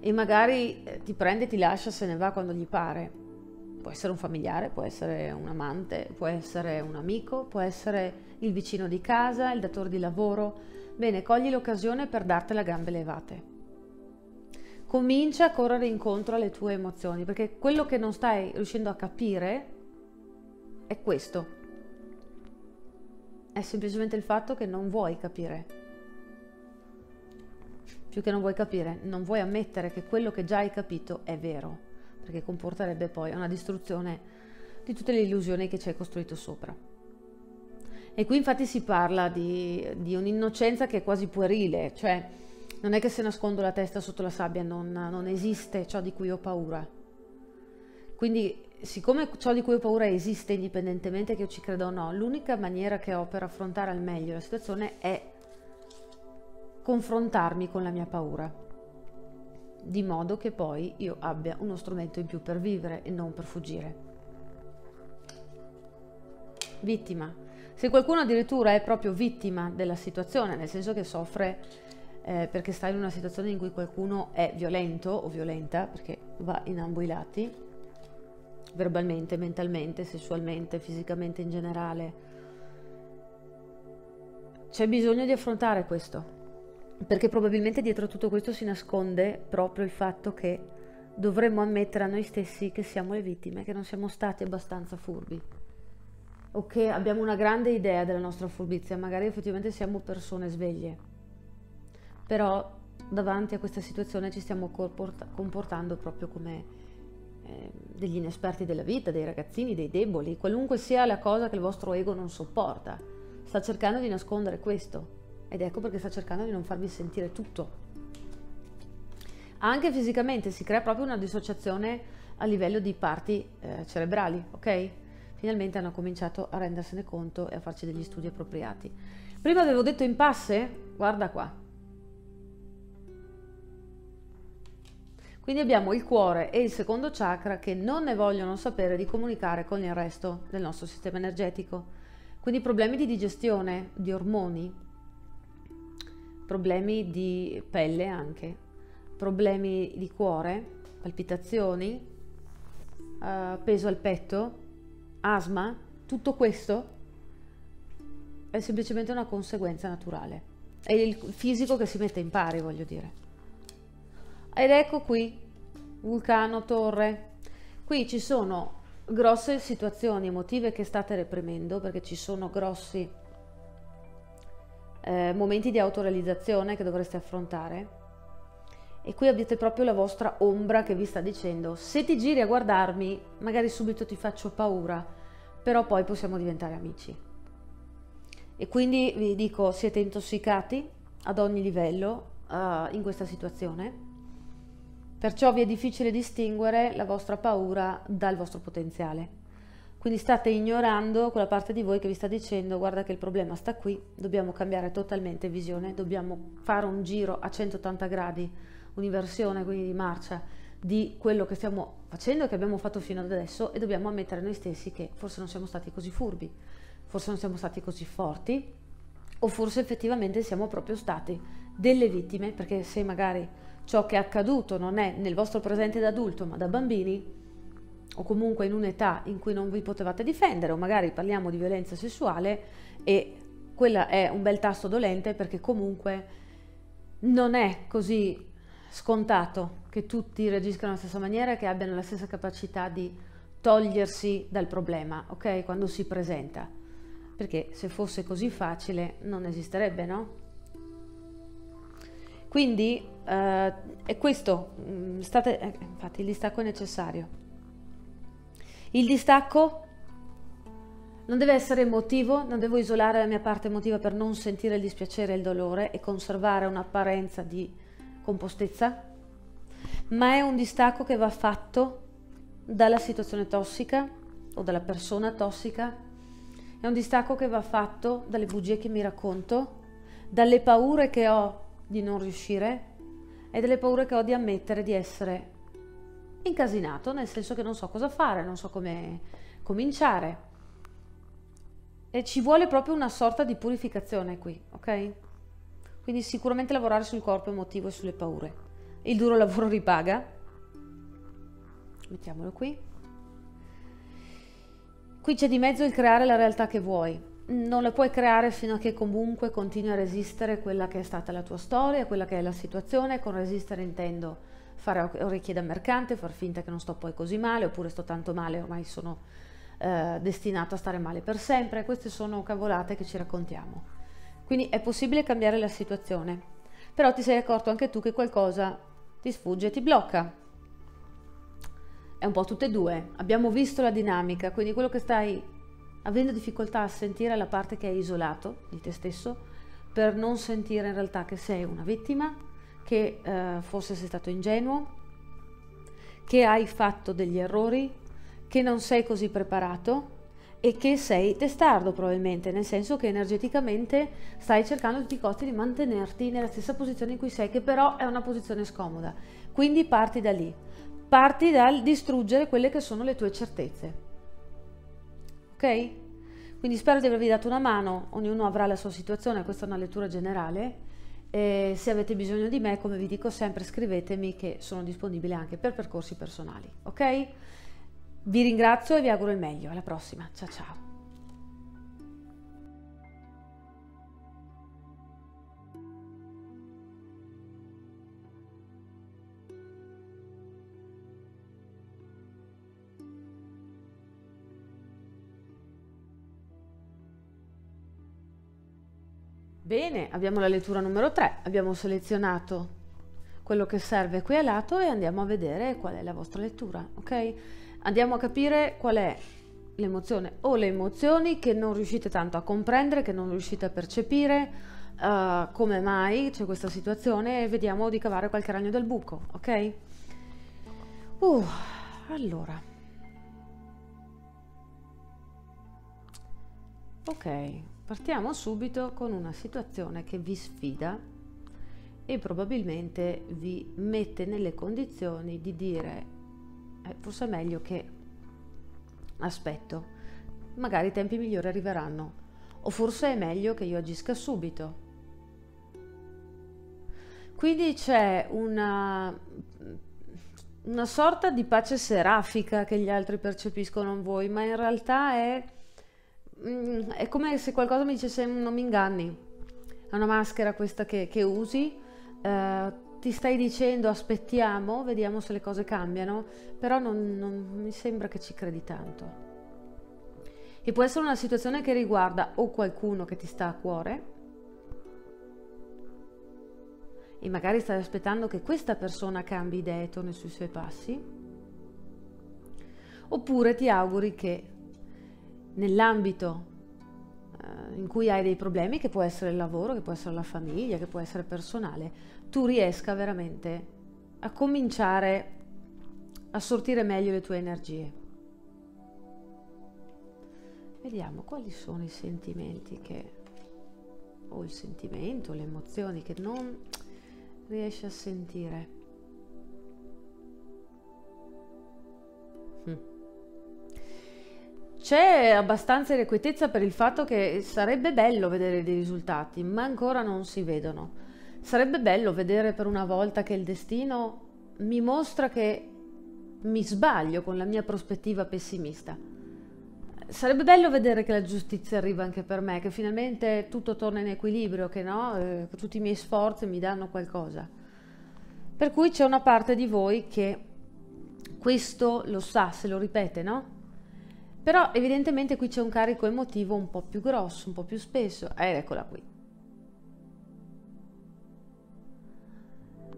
e magari eh, ti prende, ti lascia, se ne va quando gli pare, può essere un familiare, può essere un amante, può essere un amico, può essere il vicino di casa, il datore di lavoro. Bene, cogli l'occasione per darti a gambe levate. Comincia a correre incontro alle tue emozioni, perché quello che non stai riuscendo a capire è questo è semplicemente il fatto che non vuoi capire. Più che non vuoi capire, non vuoi ammettere che quello che già hai capito è vero, perché comporterebbe poi una distruzione di tutte le illusioni che ci hai costruito sopra. E qui infatti si parla di, di un'innocenza che è quasi puerile, cioè non è che se nascondo la testa sotto la sabbia non, non esiste ciò di cui ho paura. Quindi siccome ciò di cui ho paura esiste indipendentemente che io ci creda o no, l'unica maniera che ho per affrontare al meglio la situazione è confrontarmi con la mia paura, di modo che poi io abbia uno strumento in più per vivere e non per fuggire. Vittima. Se qualcuno addirittura è proprio vittima della situazione, nel senso che soffre eh, perché sta in una situazione in cui qualcuno è violento o violenta, perché va in ambo i lati, verbalmente, mentalmente, sessualmente, fisicamente in generale. C'è bisogno di affrontare questo, perché probabilmente dietro a tutto questo si nasconde proprio il fatto che dovremmo ammettere a noi stessi che siamo le vittime, che non siamo stati abbastanza furbi. o che abbiamo una grande idea della nostra furbizia, magari effettivamente siamo persone sveglie, però davanti a questa situazione ci stiamo comportando proprio come eh, degli inesperti della vita, dei ragazzini, dei deboli, qualunque sia la cosa che il vostro ego non sopporta. Sta cercando di nascondere questo ed ecco perché sta cercando di non farvi sentire tutto. Anche fisicamente si crea proprio una dissociazione a livello di parti eh, cerebrali, ok? Finalmente hanno cominciato a rendersene conto e a farci degli studi appropriati. Prima avevo detto impasse, guarda qua. Quindi abbiamo il cuore e il secondo chakra che non ne vogliono sapere di comunicare con il resto del nostro sistema energetico. Quindi problemi di digestione, di ormoni, problemi di pelle anche, problemi di cuore, palpitazioni, uh, peso al petto, asma, tutto questo è semplicemente una conseguenza naturale. È il fisico che si mette in pari, voglio dire. Ed ecco qui, vulcano, torre. Qui ci sono grosse situazioni emotive che state reprimendo perché ci sono grossi eh, momenti di autorealizzazione che dovreste affrontare. E qui avete proprio la vostra ombra che vi sta dicendo se ti giri a guardarmi magari subito ti faccio paura però poi possiamo diventare amici. E quindi vi dico siete intossicati ad ogni livello uh, in questa situazione. Perciò vi è difficile distinguere la vostra paura dal vostro potenziale quindi state ignorando quella parte di voi che vi sta dicendo guarda che il problema sta qui dobbiamo cambiare totalmente visione dobbiamo fare un giro a 180 gradi un'inversione quindi di marcia di quello che stiamo facendo e che abbiamo fatto fino ad adesso e dobbiamo ammettere noi stessi che forse non siamo stati così furbi, forse non siamo stati così forti o forse effettivamente siamo proprio stati delle vittime perché se magari ciò che è accaduto non è nel vostro presente da adulto ma da bambini o comunque in un'età in cui non vi potevate difendere o magari parliamo di violenza sessuale e quella è un bel tasto dolente perché comunque non è così scontato che tutti reagiscano alla stessa maniera e che abbiano la stessa capacità di togliersi dal problema, ok? Quando si presenta. Perché se fosse così facile non esisterebbe, no? Quindi eh, è questo, mm, state, eh, infatti il distacco è necessario. Il distacco non deve essere emotivo, non devo isolare la mia parte emotiva per non sentire il dispiacere e il dolore e conservare un'apparenza di compostezza, ma è un distacco che va fatto dalla situazione tossica o dalla persona tossica, è un distacco che va fatto dalle bugie che mi racconto, dalle paure che ho di non riuscire e dalle paure che ho di ammettere di essere incasinato, nel senso che non so cosa fare, non so come cominciare. E ci vuole proprio una sorta di purificazione qui, ok? Quindi sicuramente lavorare sul corpo emotivo e sulle paure. Il duro lavoro ripaga. Mettiamolo qui. Qui c'è di mezzo il creare la realtà che vuoi. Non la puoi creare fino a che comunque continui a resistere quella che è stata la tua storia, quella che è la situazione. Con resistere intendo fare orecchie da mercante, far finta che non sto poi così male, oppure sto tanto male, ormai sono eh, destinato a stare male per sempre. Queste sono cavolate che ci raccontiamo. Quindi è possibile cambiare la situazione, però ti sei accorto anche tu che qualcosa ti sfugge e ti blocca. È un po' tutte e due. Abbiamo visto la dinamica, quindi quello che stai avendo difficoltà a sentire è la parte che è isolato di te stesso per non sentire in realtà che sei una vittima, che eh, forse sei stato ingenuo, che hai fatto degli errori, che non sei così preparato e che sei testardo probabilmente, nel senso che energeticamente stai cercando tutti i costi di mantenerti nella stessa posizione in cui sei, che però è una posizione scomoda. Quindi parti da lì, parti dal distruggere quelle che sono le tue certezze. Ok? Quindi spero di avervi dato una mano, ognuno avrà la sua situazione, questa è una lettura generale. E se avete bisogno di me, come vi dico sempre, scrivetemi che sono disponibile anche per percorsi personali. Ok? Vi ringrazio e vi auguro il meglio. Alla prossima. Ciao ciao. Bene, abbiamo la lettura numero 3, abbiamo selezionato quello che serve qui a lato e andiamo a vedere qual è la vostra lettura, ok? Andiamo a capire qual è l'emozione o le emozioni che non riuscite tanto a comprendere, che non riuscite a percepire, uh, come mai c'è questa situazione e vediamo di cavare qualche ragno del buco, ok? Uh, allora. Ok, partiamo subito con una situazione che vi sfida e probabilmente vi mette nelle condizioni di dire eh, forse è meglio che aspetto, magari i tempi migliori arriveranno, o forse è meglio che io agisca subito. Quindi c'è una, una sorta di pace serafica che gli altri percepiscono in voi, ma in realtà è, mm, è come se qualcosa mi dicesse non mi inganni, è una maschera questa che, che usi, eh, ti stai dicendo aspettiamo, vediamo se le cose cambiano, però non, non mi sembra che ci credi tanto. E può essere una situazione che riguarda o qualcuno che ti sta a cuore, e magari stai aspettando che questa persona cambi idea e torni sui suoi passi, oppure ti auguri che nell'ambito eh, in cui hai dei problemi, che può essere il lavoro, che può essere la famiglia, che può essere personale, tu riesca veramente a cominciare a sortire meglio le tue energie. Vediamo quali sono i sentimenti che, o il sentimento, le emozioni che non riesci a sentire. Hm. C'è abbastanza irrequietezza per il fatto che sarebbe bello vedere dei risultati, ma ancora non si vedono. Sarebbe bello vedere per una volta che il destino mi mostra che mi sbaglio con la mia prospettiva pessimista. Sarebbe bello vedere che la giustizia arriva anche per me, che finalmente tutto torna in equilibrio, che, no, eh, tutti i miei sforzi mi danno qualcosa. Per cui c'è una parte di voi che questo lo sa, se lo ripete, no? Però evidentemente qui c'è un carico emotivo un po' più grosso, un po' più spesso. Eh, eccola qui.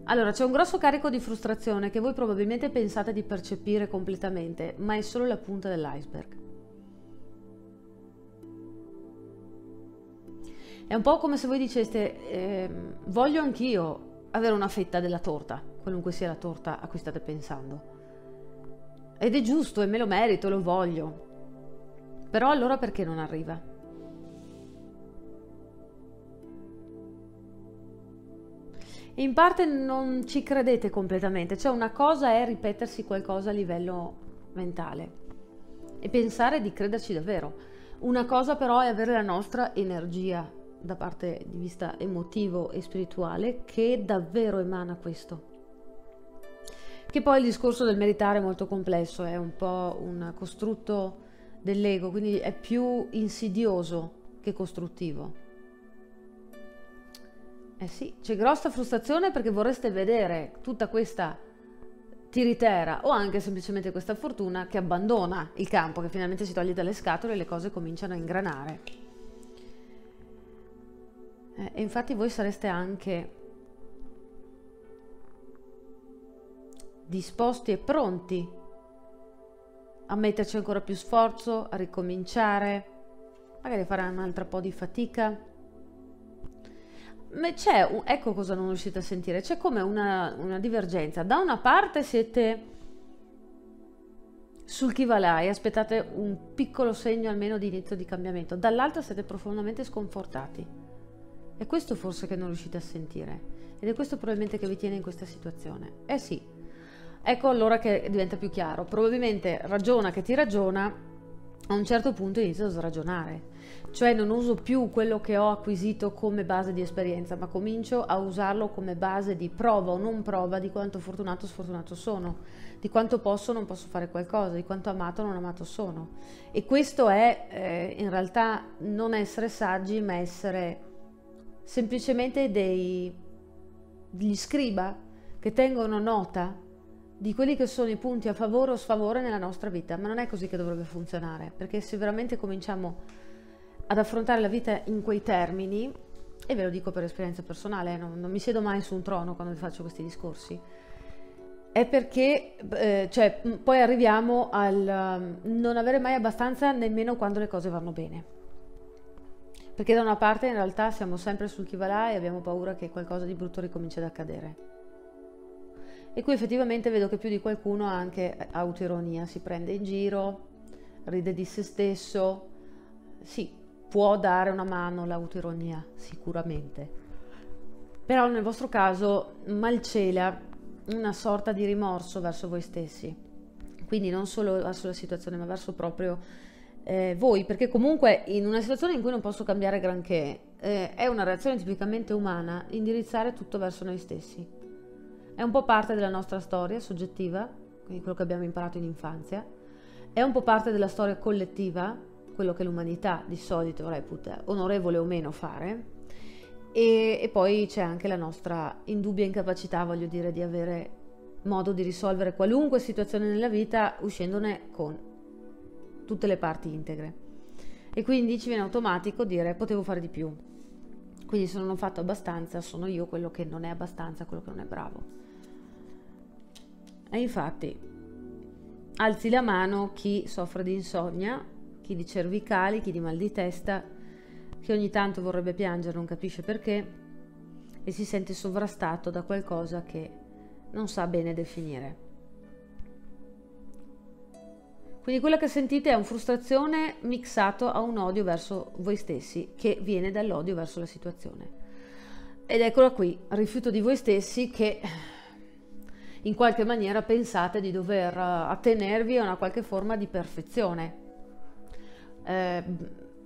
Allora, c'è un grosso carico di frustrazione che voi probabilmente pensate di percepire completamente, ma è solo la punta dell'iceberg. È un po' come se voi diceste, eh, voglio anch'io avere una fetta della torta, qualunque sia la torta a cui state pensando. Ed è giusto e me lo merito, lo voglio. Però allora perché non arriva? in parte non ci credete completamente, cioè una cosa è ripetersi qualcosa a livello mentale e pensare di crederci davvero. Una cosa però è avere la nostra energia da parte di vista emotivo e spirituale che davvero emana questo. Che poi il discorso del meritare è molto complesso, è un po' un costrutto dell'ego, quindi è più insidioso che costruttivo. Eh sì, c'è grossa frustrazione perché vorreste vedere tutta questa tiritera o anche semplicemente questa fortuna che abbandona il campo, che finalmente si toglie dalle scatole e le cose cominciano a ingranare. Eh, e infatti voi sareste anche disposti e pronti a metterci ancora più sforzo, a ricominciare, magari a fare un'altra po' di fatica ma c'è, ecco cosa non riuscite a sentire, c'è come una, una divergenza. Da una parte siete sul chi va là e aspettate un piccolo segno almeno di inizio di cambiamento, dall'altra siete profondamente sconfortati. È questo forse che non riuscite a sentire ed è questo probabilmente che vi tiene in questa situazione. Eh sì, ecco allora che diventa più chiaro. Probabilmente ragiona che ti ragiona, a un certo punto inizia a sragionare cioè non uso più quello che ho acquisito come base di esperienza, ma comincio a usarlo come base di prova o non prova di quanto fortunato o sfortunato sono, di quanto posso o non posso fare qualcosa, di quanto amato o non amato sono. E questo è eh, in realtà non essere saggi, ma essere semplicemente dei, degli scriba che tengono nota di quelli che sono i punti a favore o sfavore nella nostra vita, ma non è così che dovrebbe funzionare, perché se veramente cominciamo ad affrontare la vita in quei termini, e ve lo dico per esperienza personale, non, non mi siedo mai su un trono quando vi faccio questi discorsi, è perché eh, cioè, poi arriviamo al um, non avere mai abbastanza nemmeno quando le cose vanno bene. Perché da una parte in realtà siamo sempre sul chi va là e abbiamo paura che qualcosa di brutto ricominci ad accadere. E qui effettivamente vedo che più di qualcuno ha anche autoironia, si prende in giro, ride di se stesso. Sì, può dare una mano l'autoironia, sicuramente. Però nel vostro caso malcela una sorta di rimorso verso voi stessi. Quindi non solo verso la situazione, ma verso proprio eh, voi, perché comunque in una situazione in cui non posso cambiare granché, eh, è una reazione tipicamente umana indirizzare tutto verso noi stessi. È un po' parte della nostra storia soggettiva, quindi quello che abbiamo imparato in infanzia, è un po' parte della storia collettiva, quello che l'umanità di solito reputa onorevole o meno fare, e, e poi c'è anche la nostra indubbia incapacità, voglio dire, di avere modo di risolvere qualunque situazione nella vita uscendone con tutte le parti integre. E quindi ci viene automatico dire potevo fare di più. Quindi se non ho fatto abbastanza sono io quello che non è abbastanza, quello che non è bravo. E infatti alzi la mano chi soffre di insonnia, chi di cervicali, chi di mal di testa, che ogni tanto vorrebbe piangere, non capisce perché, e si sente sovrastato da qualcosa che non sa bene definire. Quindi quella che sentite è una frustrazione mixato a un odio verso voi stessi che viene dall'odio verso la situazione. Ed eccola qui, rifiuto di voi stessi che in qualche maniera pensate di dover attenervi a una qualche forma di perfezione. Eh,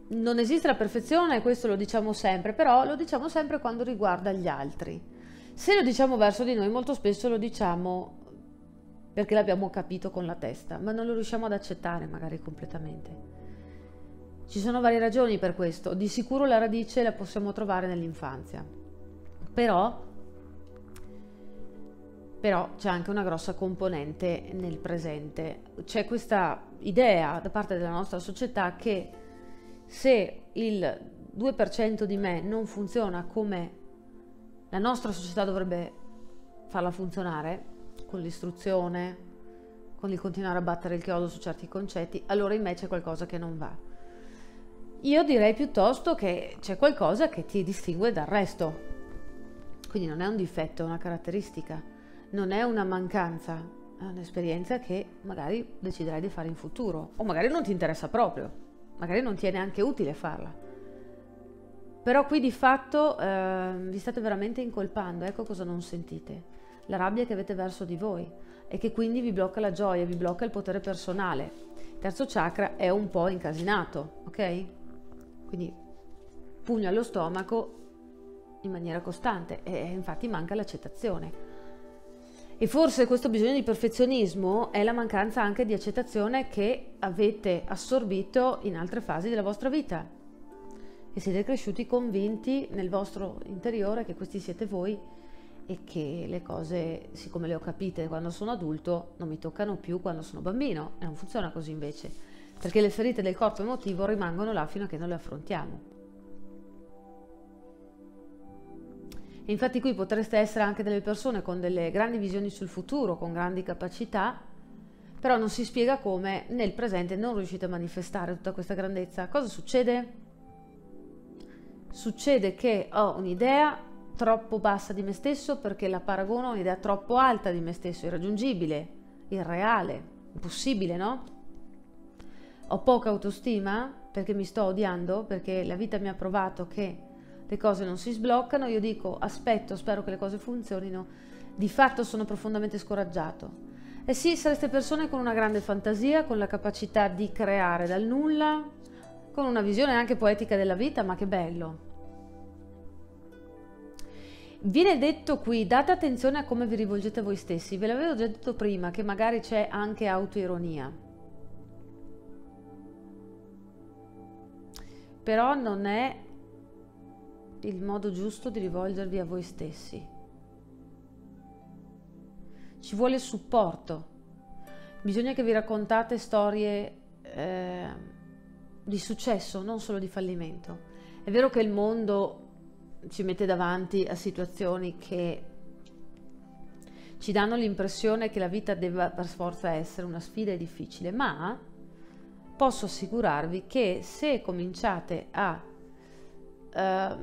non esiste la perfezione, questo lo diciamo sempre, però lo diciamo sempre quando riguarda gli altri. Se lo diciamo verso di noi, molto spesso lo diciamo perché l'abbiamo capito con la testa, ma non lo riusciamo ad accettare magari completamente. Ci sono varie ragioni per questo, di sicuro la radice la possiamo trovare nell'infanzia, però, però c'è anche una grossa componente nel presente. C'è questa idea da parte della nostra società che se il 2% di me non funziona come la nostra società dovrebbe farla funzionare, con l'istruzione, con il continuare a battere il chiodo su certi concetti, allora in me c'è qualcosa che non va. Io direi piuttosto che c'è qualcosa che ti distingue dal resto. Quindi non è un difetto, è una caratteristica, non è una mancanza, è un'esperienza che magari deciderai di fare in futuro o magari non ti interessa proprio magari non ti è neanche utile farla. Però qui di fatto eh, vi state veramente incolpando, ecco cosa non sentite. La rabbia che avete verso di voi e che quindi vi blocca la gioia, vi blocca il potere personale. Il terzo chakra è un po' incasinato, ok? Quindi pugno allo stomaco in maniera costante e infatti manca l'accettazione. E forse questo bisogno di perfezionismo è la mancanza anche di accettazione che avete assorbito in altre fasi della vostra vita. E siete cresciuti convinti nel vostro interiore che questi siete voi e che le cose, siccome le ho capite quando sono adulto, non mi toccano più quando sono bambino. E non funziona così invece, perché le ferite del corpo emotivo rimangono là fino a che non le affrontiamo. E infatti qui potreste essere anche delle persone con delle grandi visioni sul futuro, con grandi capacità, però non si spiega come nel presente non riuscite a manifestare tutta questa grandezza. Cosa succede? Succede che ho un'idea troppo bassa di me stesso perché la paragono a un'idea troppo alta di me stesso, irraggiungibile, irreale, impossibile, no? Ho poca autostima perché mi sto odiando, perché la vita mi ha provato che le cose non si sbloccano, io dico aspetto, spero che le cose funzionino, di fatto sono profondamente scoraggiato. E sì, sareste persone con una grande fantasia, con la capacità di creare dal nulla, con una visione anche poetica della vita, ma che bello. Viene detto qui, date attenzione a come vi rivolgete a voi stessi, ve l'avevo già detto prima che magari c'è anche autoironia. Però non è il modo giusto di rivolgervi a voi stessi. Ci vuole supporto. Bisogna che vi raccontate storie eh, di successo, non solo di fallimento. È vero che il mondo ci mette davanti a situazioni che ci danno l'impressione che la vita debba per forza essere una sfida difficile, ma posso assicurarvi che se cominciate a eh,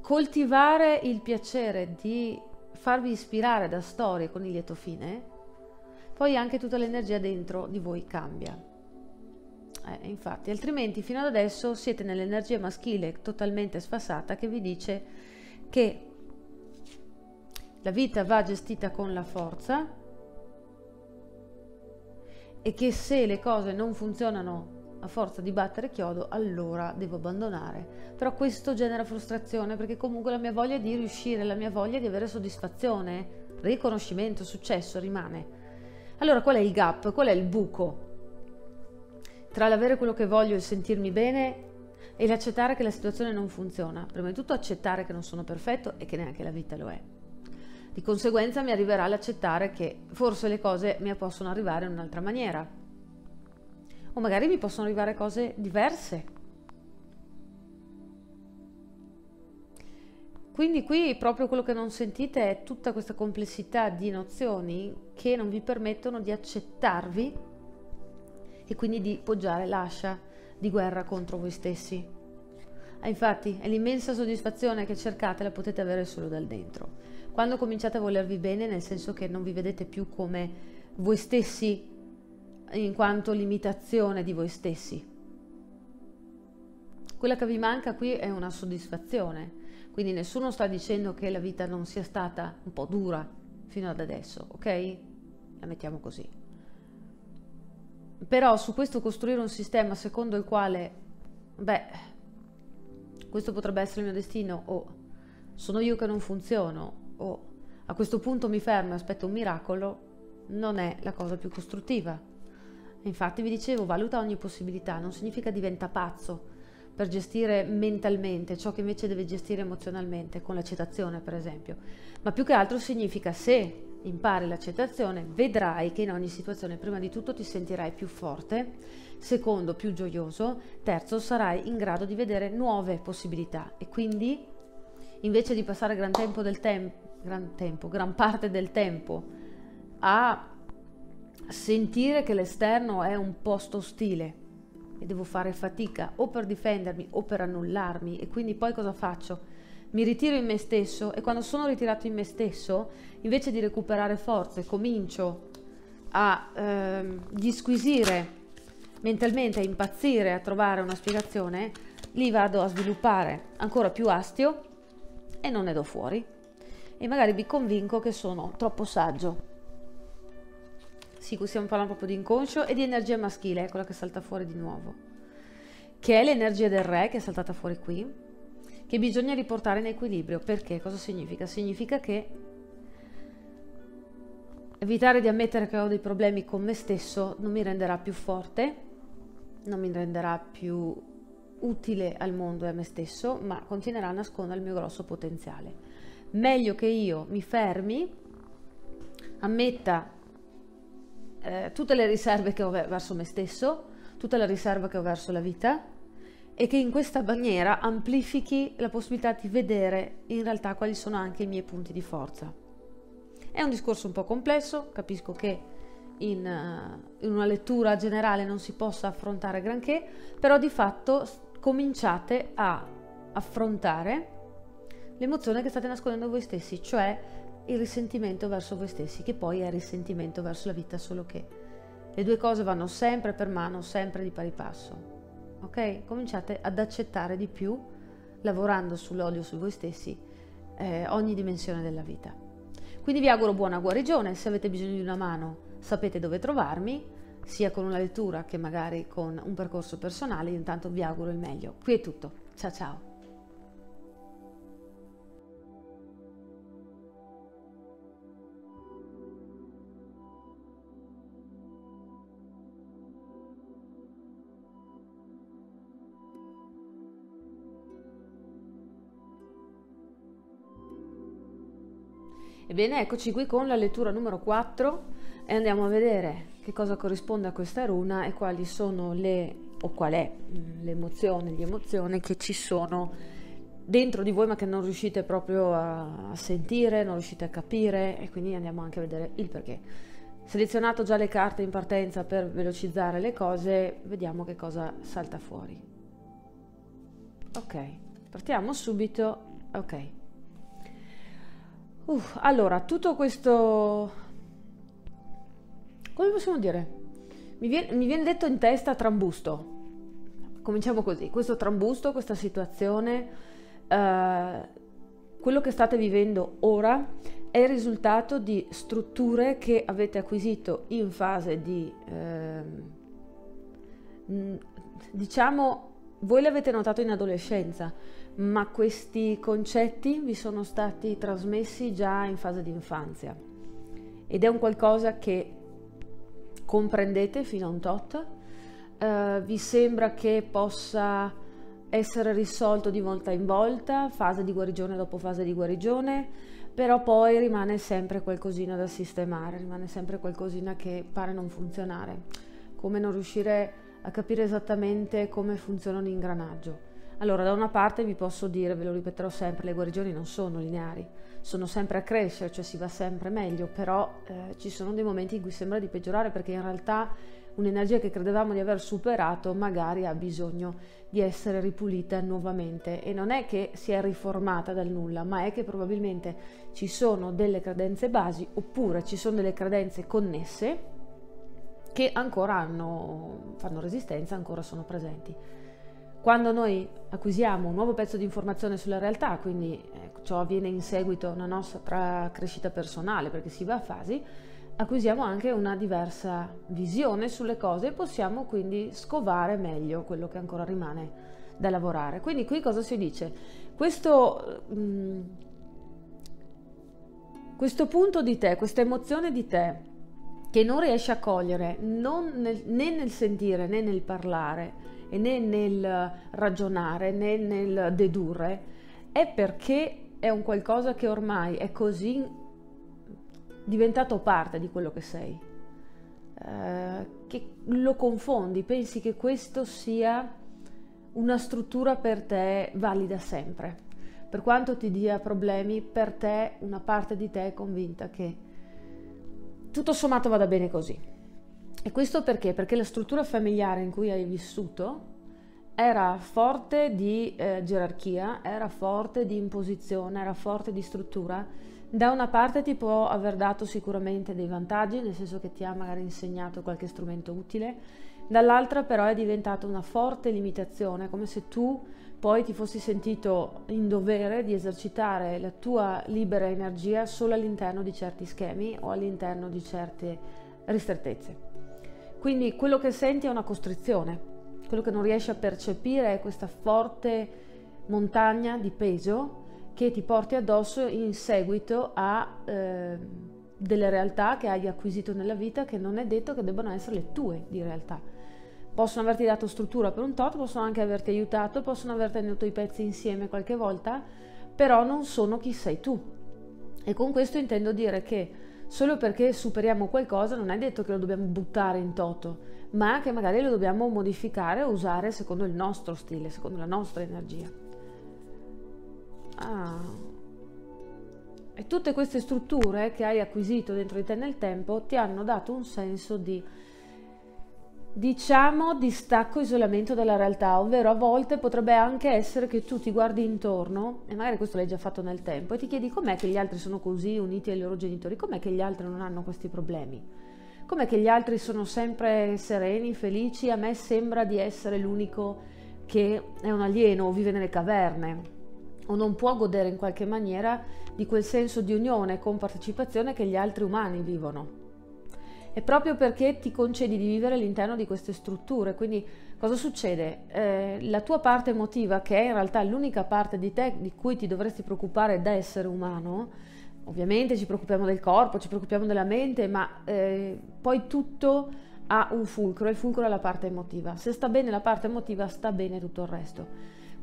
coltivare il piacere di farvi ispirare da storie con il lieto fine, poi anche tutta l'energia dentro di voi cambia. Eh, infatti, altrimenti fino ad adesso siete nell'energia maschile totalmente sfasata che vi dice che la vita va gestita con la forza e che se le cose non funzionano a forza di battere chiodo, allora devo abbandonare. Però questo genera frustrazione perché comunque la mia voglia di riuscire, la mia voglia di avere soddisfazione, riconoscimento, successo rimane. Allora qual è il gap? Qual è il buco? Tra l'avere quello che voglio e sentirmi bene e l'accettare che la situazione non funziona. Prima di tutto accettare che non sono perfetto e che neanche la vita lo è. Di conseguenza mi arriverà l'accettare che forse le cose mi possono arrivare in un'altra maniera o magari mi possono arrivare cose diverse. Quindi qui proprio quello che non sentite è tutta questa complessità di nozioni che non vi permettono di accettarvi e quindi di poggiare l'ascia di guerra contro voi stessi. Ah, infatti, è l'immensa soddisfazione che cercate la potete avere solo dal dentro. Quando cominciate a volervi bene, nel senso che non vi vedete più come voi stessi in quanto limitazione di voi stessi. Quella che vi manca qui è una soddisfazione, quindi nessuno sta dicendo che la vita non sia stata un po' dura fino ad adesso, ok? La mettiamo così. Però su questo costruire un sistema secondo il quale, beh, questo potrebbe essere il mio destino o sono io che non funziono o a questo punto mi fermo e aspetto un miracolo, non è la cosa più costruttiva. Infatti vi dicevo, valuta ogni possibilità, non significa diventa pazzo per gestire mentalmente ciò che invece deve gestire emozionalmente, con l'accettazione per esempio, ma più che altro significa se impari l'accettazione, vedrai che in ogni situazione prima di tutto ti sentirai più forte, secondo più gioioso, terzo sarai in grado di vedere nuove possibilità. E quindi invece di passare gran tempo del tempo, gran tempo, gran parte del tempo a sentire che l'esterno è un posto ostile e devo fare fatica o per difendermi o per annullarmi e quindi poi cosa faccio? Mi ritiro in me stesso e quando sono ritirato in me stesso, invece di recuperare forze, comincio a ehm, disquisire mentalmente, a impazzire, a trovare una spiegazione, lì vado a sviluppare ancora più astio e non ne do fuori. E magari mi convinco che sono troppo saggio sì, stiamo parlando proprio di inconscio e di energia maschile, quella che salta fuori di nuovo. Che è l'energia del re che è saltata fuori qui, che bisogna riportare in equilibrio. Perché? Cosa significa? Significa che evitare di ammettere che ho dei problemi con me stesso non mi renderà più forte, non mi renderà più utile al mondo e a me stesso, ma continuerà a nascondere il mio grosso potenziale. Meglio che io mi fermi, ammetta eh, tutte le riserve che ho verso me stesso, tutta la riserva che ho verso la vita e che in questa maniera amplifichi la possibilità di vedere in realtà quali sono anche i miei punti di forza. È un discorso un po' complesso, capisco che in, uh, in una lettura generale non si possa affrontare granché, però di fatto cominciate a affrontare l'emozione che state nascondendo voi stessi, cioè il risentimento verso voi stessi, che poi è risentimento verso la vita, solo che le due cose vanno sempre per mano, sempre di pari passo. Ok? Cominciate ad accettare di più, lavorando sull'odio su voi stessi, eh, ogni dimensione della vita. Quindi vi auguro buona guarigione, se avete bisogno di una mano sapete dove trovarmi, sia con una lettura che magari con un percorso personale, intanto vi auguro il meglio. Qui è tutto, ciao ciao! Ebbene, eccoci qui con la lettura numero 4 e andiamo a vedere che cosa corrisponde a questa runa e quali sono le, o qual è mm, l'emozione, le emozioni che ci sono dentro di voi ma che non riuscite proprio a sentire, non riuscite a capire e quindi andiamo anche a vedere il perché. Selezionato già le carte in partenza per velocizzare le cose, vediamo che cosa salta fuori. Ok, partiamo subito. Ok. Uff, allora, tutto questo... Come possiamo dire? Mi viene, mi viene detto in testa trambusto. Cominciamo così. Questo trambusto, questa situazione eh, quello che state vivendo ora è il risultato di strutture che avete acquisito in fase di, eh, diciamo, voi le avete notato in adolescenza, ma questi concetti vi sono stati trasmessi già in fase di infanzia. Ed è un qualcosa che comprendete fino a un tot, eh, vi sembra che possa essere risolto di volta in volta, fase di guarigione dopo fase di guarigione, però poi rimane sempre qualcosina da sistemare, rimane sempre qualcosina che pare non funzionare, come non riuscire a capire esattamente come funziona un ingranaggio. Allora, da una parte vi posso dire, ve lo ripeterò sempre, le guarigioni non sono lineari, sono sempre a crescere, cioè si va sempre meglio, però eh, ci sono dei momenti in cui sembra di peggiorare perché in realtà un'energia che credevamo di aver superato magari ha bisogno di essere ripulita nuovamente e non è che si è riformata dal nulla, ma è che probabilmente ci sono delle credenze basi oppure ci sono delle credenze connesse che ancora hanno, fanno resistenza, ancora sono presenti. Quando noi acquisiamo un nuovo pezzo di informazione sulla realtà, quindi eh, ciò avviene in seguito a una nostra crescita personale perché si va a fasi, acquisiamo anche una diversa visione sulle cose e possiamo quindi scovare meglio quello che ancora rimane da lavorare. Quindi qui cosa si dice? Questo, mh, mm, questo punto di te, questa emozione di te che non riesci a cogliere nel, né nel sentire né nel parlare e né nel ragionare né nel dedurre, è perché è un qualcosa che ormai è così diventato parte di quello che sei, eh, che lo confondi, pensi che questo sia una struttura per te valida sempre. Per quanto ti dia problemi, per te una parte di te è convinta che tutto sommato vada bene così. E questo perché? Perché la struttura familiare in cui hai vissuto era forte di eh, gerarchia, era forte di imposizione, era forte di struttura da una parte ti può aver dato sicuramente dei vantaggi, nel senso che ti ha magari insegnato qualche strumento utile, dall'altra però è diventata una forte limitazione, come se tu poi ti fossi sentito in dovere di esercitare la tua libera energia solo all'interno di certi schemi o all'interno di certe ristrettezze. Quindi quello che senti è una costrizione, quello che non riesci a percepire è questa forte montagna di peso che ti porti addosso in seguito a eh, delle realtà che hai acquisito nella vita che non è detto che debbano essere le tue di realtà. Possono averti dato struttura per un tot, possono anche averti aiutato, possono aver tenuto i pezzi insieme qualche volta, però non sono chi sei tu. E con questo intendo dire che solo perché superiamo qualcosa non è detto che lo dobbiamo buttare in toto, ma che magari lo dobbiamo modificare o usare secondo il nostro stile, secondo la nostra energia. Ah. E tutte queste strutture che hai acquisito dentro di te nel tempo ti hanno dato un senso di, diciamo, distacco, isolamento dalla realtà, ovvero a volte potrebbe anche essere che tu ti guardi intorno, e magari questo l'hai già fatto nel tempo, e ti chiedi com'è che gli altri sono così uniti ai loro genitori, com'è che gli altri non hanno questi problemi, com'è che gli altri sono sempre sereni, felici, a me sembra di essere l'unico che è un alieno o vive nelle caverne o non può godere in qualche maniera di quel senso di unione e compartecipazione che gli altri umani vivono. È proprio perché ti concedi di vivere all'interno di queste strutture. Quindi cosa succede? Eh, la tua parte emotiva, che è in realtà l'unica parte di te di cui ti dovresti preoccupare da essere umano, ovviamente ci preoccupiamo del corpo, ci preoccupiamo della mente, ma eh, poi tutto ha un fulcro il fulcro è la parte emotiva. Se sta bene la parte emotiva, sta bene tutto il resto.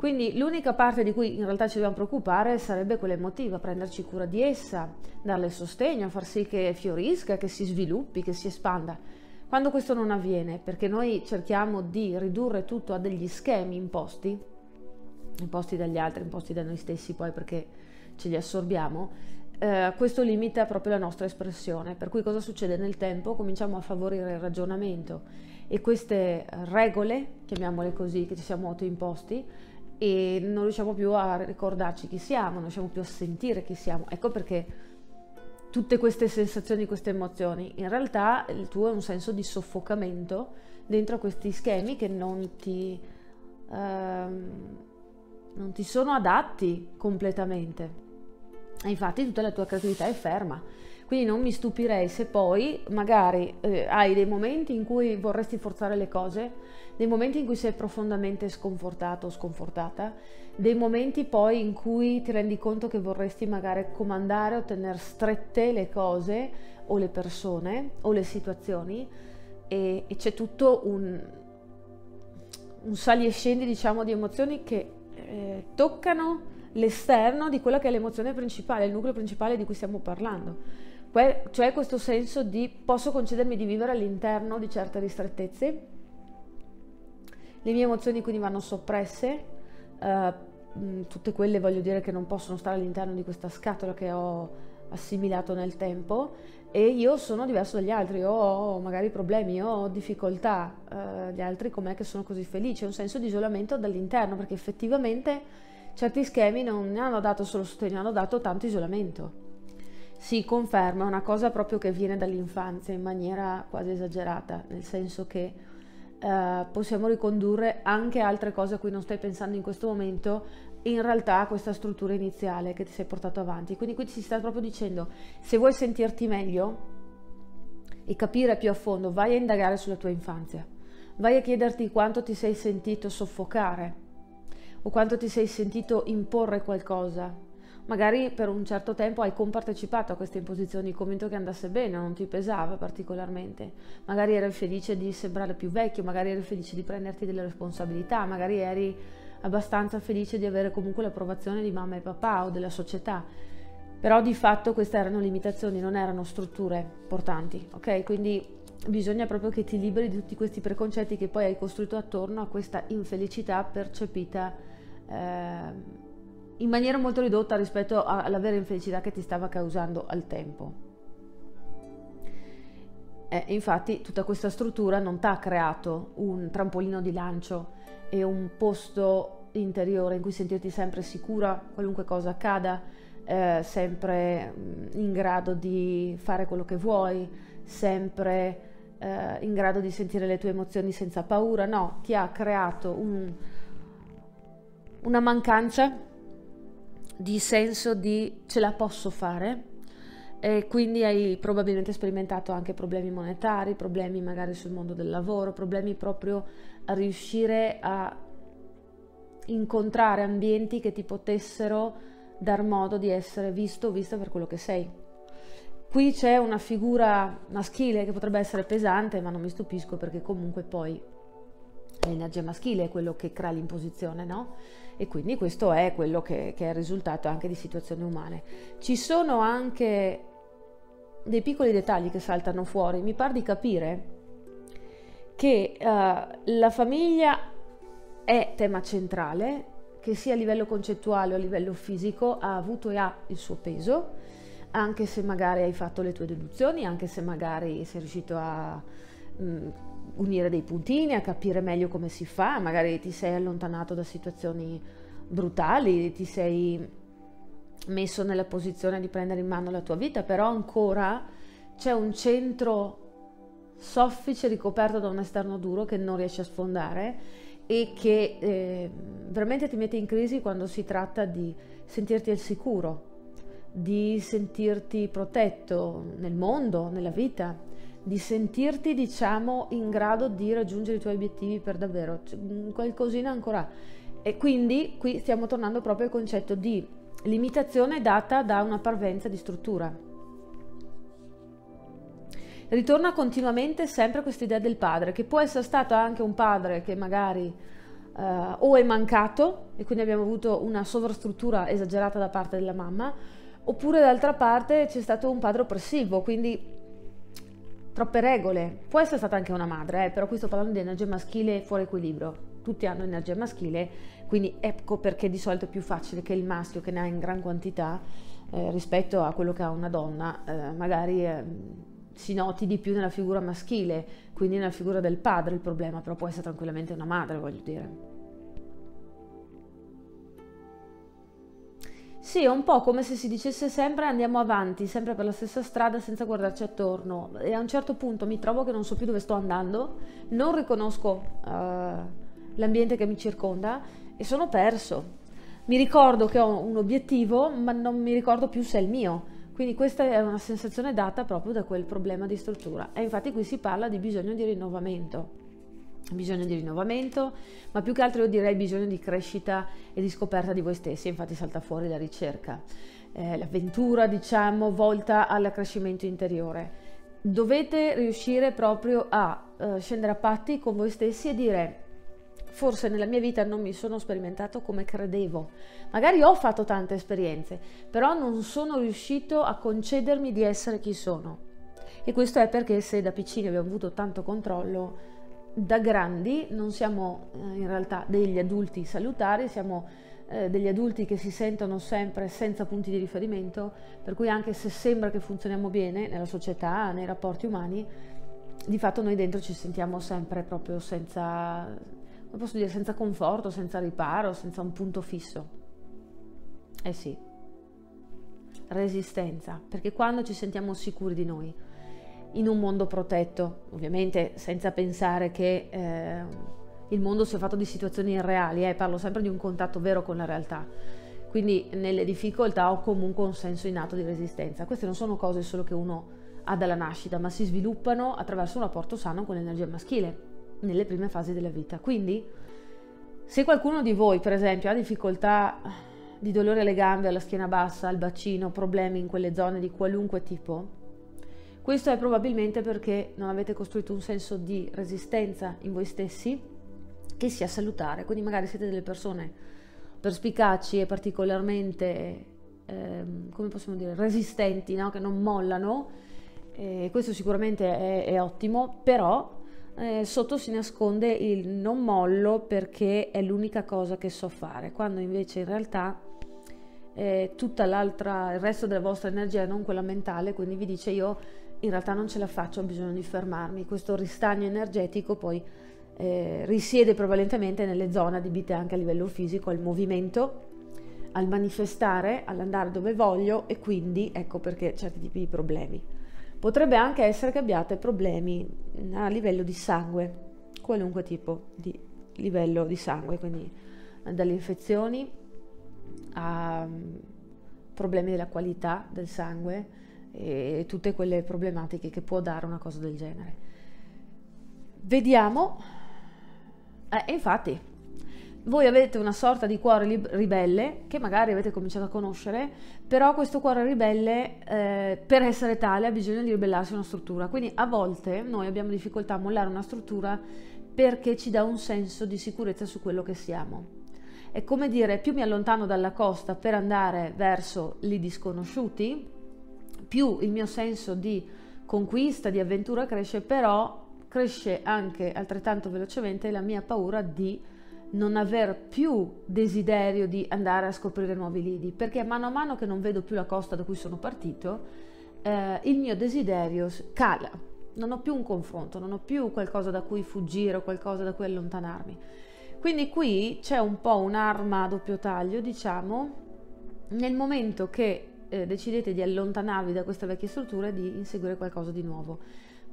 Quindi l'unica parte di cui in realtà ci dobbiamo preoccupare sarebbe quella emotiva, prenderci cura di essa, darle sostegno, far sì che fiorisca, che si sviluppi, che si espanda. Quando questo non avviene, perché noi cerchiamo di ridurre tutto a degli schemi imposti, imposti dagli altri, imposti da noi stessi poi perché ce li assorbiamo, eh, questo limita proprio la nostra espressione. Per cui cosa succede nel tempo? Cominciamo a favorire il ragionamento e queste regole, chiamiamole così, che ci siamo autoimposti, e non riusciamo più a ricordarci chi siamo, non riusciamo più a sentire chi siamo. Ecco perché tutte queste sensazioni, queste emozioni, in realtà il tuo è un senso di soffocamento dentro questi schemi che non ti, ehm, non ti sono adatti completamente. E infatti tutta la tua creatività è ferma. Quindi non mi stupirei se poi magari eh, hai dei momenti in cui vorresti forzare le cose, dei momenti in cui sei profondamente sconfortato o sconfortata, dei momenti poi in cui ti rendi conto che vorresti magari comandare o tenere strette le cose o le persone o le situazioni e, e c'è tutto un, un sali e scendi diciamo di emozioni che eh, toccano l'esterno di quella che è l'emozione principale, il nucleo principale di cui stiamo parlando. Cioè questo senso di posso concedermi di vivere all'interno di certe ristrettezze, le mie emozioni quindi vanno soppresse, eh, tutte quelle voglio dire che non possono stare all'interno di questa scatola che ho assimilato nel tempo e io sono diverso dagli altri, io ho magari problemi, ho difficoltà, eh, gli altri com'è che sono così felici, è un senso di isolamento dall'interno perché effettivamente certi schemi non ne hanno dato solo sostegno, hanno dato tanto isolamento. Si conferma, è una cosa proprio che viene dall'infanzia in maniera quasi esagerata, nel senso che eh, possiamo ricondurre anche altre cose a cui non stai pensando in questo momento in realtà a questa struttura iniziale che ti sei portato avanti. Quindi qui si sta proprio dicendo, se vuoi sentirti meglio e capire più a fondo, vai a indagare sulla tua infanzia, vai a chiederti quanto ti sei sentito soffocare o quanto ti sei sentito imporre qualcosa magari per un certo tempo hai compartecipato a queste imposizioni, convinto che andasse bene, non ti pesava particolarmente, magari eri felice di sembrare più vecchio, magari eri felice di prenderti delle responsabilità, magari eri abbastanza felice di avere comunque l'approvazione di mamma e papà o della società. Però di fatto queste erano limitazioni, non erano strutture portanti, ok? Quindi bisogna proprio che ti liberi di tutti questi preconcetti che poi hai costruito attorno a questa infelicità percepita eh, in maniera molto ridotta rispetto alla vera infelicità che ti stava causando al tempo. E infatti tutta questa struttura non ti ha creato un trampolino di lancio e un posto interiore in cui sentirti sempre sicura, qualunque cosa accada, eh, sempre mm, in grado di fare quello che vuoi, sempre eh, in grado di sentire le tue emozioni senza paura, no, ti ha creato un, una mancanza di senso di ce la posso fare e quindi hai probabilmente sperimentato anche problemi monetari, problemi magari sul mondo del lavoro, problemi proprio a riuscire a incontrare ambienti che ti potessero dar modo di essere visto o vista per quello che sei. Qui c'è una figura maschile che potrebbe essere pesante, ma non mi stupisco perché comunque poi l'energia maschile è quello che crea l'imposizione, no? E quindi questo è quello che, che è il risultato anche di situazioni umane. Ci sono anche dei piccoli dettagli che saltano fuori, mi pare di capire che uh, la famiglia è tema centrale, che sia a livello concettuale o a livello fisico ha avuto e ha il suo peso, anche se magari hai fatto le tue deduzioni, anche se magari sei riuscito a mh, mm, unire dei puntini, a capire meglio come si fa, magari ti sei allontanato da situazioni brutali, ti sei messo nella posizione di prendere in mano la tua vita, però ancora c'è un centro soffice ricoperto da un esterno duro che non riesci a sfondare e che eh, veramente ti mette in crisi quando si tratta di sentirti al sicuro, di sentirti protetto nel mondo, nella vita di sentirti, diciamo, in grado di raggiungere i tuoi obiettivi per davvero, cioè, qualcosina ancora. E quindi qui stiamo tornando proprio al concetto di limitazione data da una parvenza di struttura. Ritorna continuamente sempre questa idea del padre, che può essere stato anche un padre che magari uh, o è mancato e quindi abbiamo avuto una sovrastruttura esagerata da parte della mamma, oppure d'altra parte c'è stato un padre oppressivo, quindi troppe regole. Può essere stata anche una madre, eh, però qui sto parlando di energia maschile fuori equilibrio. Tutti hanno energia maschile, Quindi ecco perché di solito è più facile che il maschio che ne ha in gran quantità eh, rispetto a quello che ha una donna, eh, magari eh, si noti di più nella figura maschile, quindi nella figura del padre il problema, però può essere tranquillamente una madre, voglio dire. Sì, è un po' come se si dicesse sempre andiamo avanti, sempre per la stessa strada senza guardarci attorno e a un certo punto mi trovo che non so più dove sto andando, non riconosco uh, l'ambiente che mi circonda e sono perso. Mi ricordo che ho un obiettivo, ma non mi ricordo più se è il mio. Quindi questa è una sensazione data proprio da quel problema di struttura. E infatti qui si parla di bisogno di rinnovamento bisogno di rinnovamento, ma più che altro io direi bisogno di crescita e di scoperta di voi stessi, infatti salta fuori la ricerca, eh, l'avventura diciamo volta all'accrescimento interiore. Dovete riuscire proprio a eh, scendere a patti con voi stessi e dire forse nella mia vita non mi sono sperimentato come credevo, magari ho fatto tante esperienze, però non sono riuscito a concedermi di essere chi sono. E questo è perché se da piccini abbiamo avuto tanto controllo, da grandi non siamo eh, in realtà degli adulti salutari, siamo eh, degli adulti che si sentono sempre senza punti di riferimento, per cui anche se sembra che funzioniamo bene nella società, nei rapporti umani, di fatto noi dentro ci sentiamo sempre proprio senza, posso dire, senza conforto, senza riparo, senza un punto fisso. Eh sì, resistenza, perché quando ci sentiamo sicuri di noi, in un mondo protetto, ovviamente senza pensare che eh, il mondo sia fatto di situazioni irreali, eh, parlo sempre di un contatto vero con la realtà. Quindi nelle difficoltà ho comunque un senso innato di resistenza. Queste non sono cose solo che uno ha dalla nascita, ma si sviluppano attraverso un rapporto sano con l'energia maschile nelle prime fasi della vita. Quindi se qualcuno di voi, per esempio, ha difficoltà di dolore alle gambe, alla schiena bassa, al bacino, problemi in quelle zone di qualunque tipo, questo è probabilmente perché non avete costruito un senso di resistenza in voi stessi che sia salutare. Quindi magari siete delle persone perspicaci e particolarmente, ehm, come possiamo dire, resistenti, no? che non mollano. E questo sicuramente è, è ottimo, però eh, sotto si nasconde il non mollo perché è l'unica cosa che so fare, quando invece in realtà eh, tutta l'altra, il resto della vostra energia non quella mentale, quindi vi dice io in realtà non ce la faccio, ho bisogno di fermarmi. Questo ristagno energetico poi eh, risiede prevalentemente nelle zone adibite anche a livello fisico al movimento, al manifestare, all'andare dove voglio e quindi ecco perché certi tipi di problemi. Potrebbe anche essere che abbiate problemi a livello di sangue, qualunque tipo di livello di sangue, quindi dalle infezioni a mm, problemi della qualità del sangue, e tutte quelle problematiche che può dare una cosa del genere. Vediamo, eh, infatti, voi avete una sorta di cuore ribelle che magari avete cominciato a conoscere, però questo cuore ribelle eh, per essere tale ha bisogno di ribellarsi a una struttura, quindi a volte noi abbiamo difficoltà a mollare una struttura perché ci dà un senso di sicurezza su quello che siamo. È come dire, più mi allontano dalla costa per andare verso lì disconosciuti, più il mio senso di conquista, di avventura cresce, però cresce anche altrettanto velocemente la mia paura di non aver più desiderio di andare a scoprire nuovi lidi, perché mano a mano che non vedo più la costa da cui sono partito, eh, il mio desiderio cala, non ho più un confronto, non ho più qualcosa da cui fuggire o qualcosa da cui allontanarmi. Quindi qui c'è un po' un'arma a doppio taglio, diciamo, nel momento che eh, decidete di allontanarvi da queste vecchie strutture e di inseguire qualcosa di nuovo.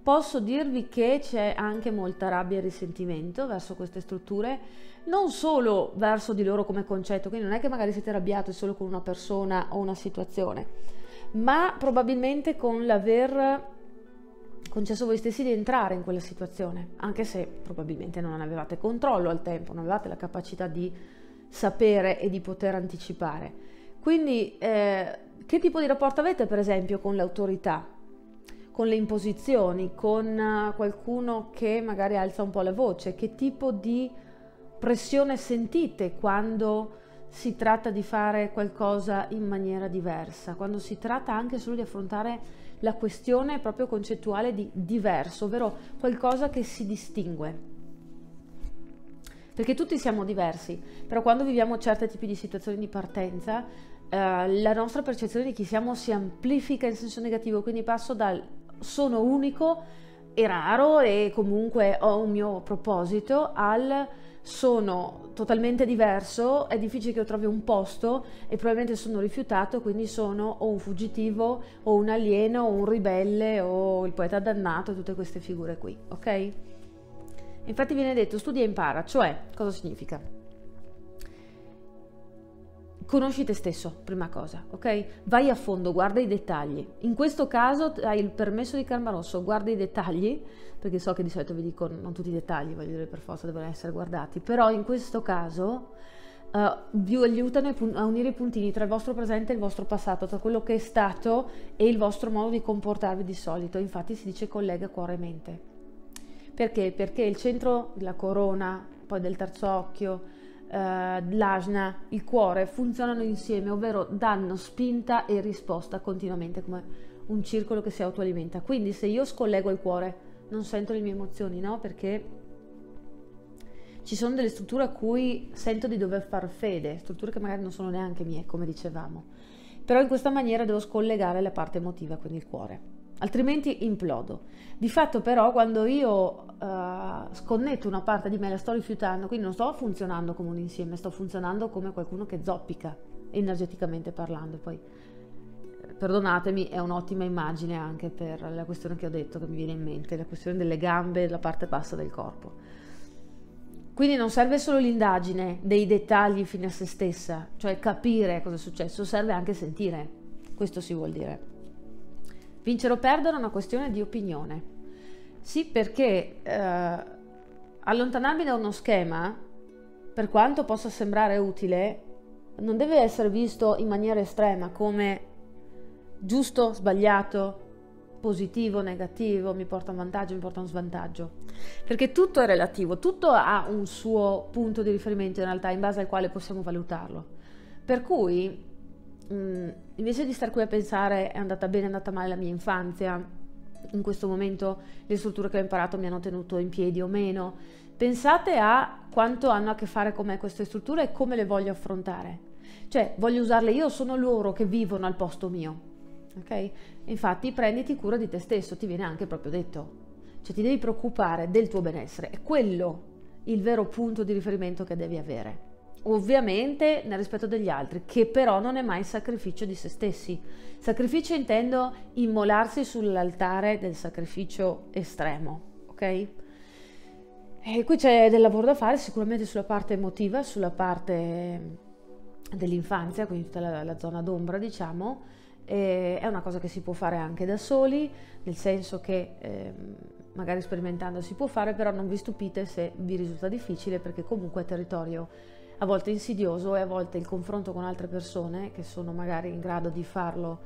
Posso dirvi che c'è anche molta rabbia e risentimento verso queste strutture, non solo verso di loro come concetto, quindi non è che magari siete arrabbiati solo con una persona o una situazione, ma probabilmente con l'aver concesso voi stessi di entrare in quella situazione, anche se probabilmente non avevate controllo al tempo, non avevate la capacità di sapere e di poter anticipare. Quindi eh, che tipo di rapporto avete per esempio con l'autorità, con le imposizioni, con eh, qualcuno che magari alza un po' la voce? Che tipo di pressione sentite quando si tratta di fare qualcosa in maniera diversa, quando si tratta anche solo di affrontare la questione proprio concettuale di diverso, ovvero qualcosa che si distingue. perché tutti siamo diversi, però quando viviamo certi tipi di situazioni di partenza, eh, la nostra percezione di chi siamo si amplifica in senso negativo, quindi passo dal sono unico e raro e comunque ho un mio proposito al sono totalmente diverso, è difficile che io trovi un posto e probabilmente sono rifiutato, quindi sono o un fuggitivo o un alieno o un ribelle o il poeta dannato, tutte queste figure qui, ok? Infatti viene detto studia e impara, cioè cosa significa? Conosci te stesso, prima cosa, ok? Vai a fondo, guarda i dettagli. In questo caso hai il permesso di Karma Rosso, guarda i dettagli, perché so che di solito vi dico non tutti i dettagli, voglio dire per forza devono essere guardati, però in questo caso uh, vi aiutano a unire i puntini tra il vostro presente e il vostro passato, tra quello che è stato e il vostro modo di comportarvi di solito. Infatti si dice collega cuore e mente. Perché? Perché il centro, la corona, poi del terzo occhio, eh, l'asna, il cuore funzionano insieme, ovvero danno spinta e risposta continuamente come un circolo che si autoalimenta. Quindi se io scollego il cuore non sento le mie emozioni, no? Perché ci sono delle strutture a cui sento di dover far fede, strutture che magari non sono neanche mie, come dicevamo. Però in questa maniera devo scollegare la parte emotiva, quindi il cuore altrimenti implodo. Di fatto però quando io uh, sconnetto una parte di me, la sto rifiutando, quindi non sto funzionando come un insieme, sto funzionando come qualcuno che zoppica, energeticamente parlando. Poi, eh, perdonatemi, è un'ottima immagine anche per la questione che ho detto, che mi viene in mente, la questione delle gambe la parte bassa del corpo. Quindi non serve solo l'indagine dei dettagli fine a se stessa, cioè capire cosa è successo, serve anche sentire, questo si vuol dire. Vincere o perdere è una questione di opinione. Sì, perché eh, allontanarmi da uno schema, per quanto possa sembrare utile, non deve essere visto in maniera estrema come giusto, sbagliato, positivo, negativo, mi porta un vantaggio, mi porta un svantaggio. Perché tutto è relativo, tutto ha un suo punto di riferimento in realtà in base al quale possiamo valutarlo. Per cui Mm, invece di star qui a pensare è andata bene, è andata male la mia infanzia, in questo momento le strutture che ho imparato mi hanno tenuto in piedi o meno, pensate a quanto hanno a che fare con me queste strutture e come le voglio affrontare. Cioè, voglio usarle io, sono loro che vivono al posto mio. Ok? Infatti, prenditi cura di te stesso, ti viene anche proprio detto. Cioè, ti devi preoccupare del tuo benessere, è quello il vero punto di riferimento che devi avere ovviamente nel rispetto degli altri, che però non è mai sacrificio di se stessi. Sacrificio intendo immolarsi sull'altare del sacrificio estremo, ok? E qui c'è del lavoro da fare sicuramente sulla parte emotiva, sulla parte dell'infanzia, quindi tutta la, la zona d'ombra, diciamo. E è una cosa che si può fare anche da soli, nel senso che eh, magari sperimentando si può fare, però non vi stupite se vi risulta difficile perché comunque è territorio a volte insidioso e a volte il confronto con altre persone che sono magari in grado di farlo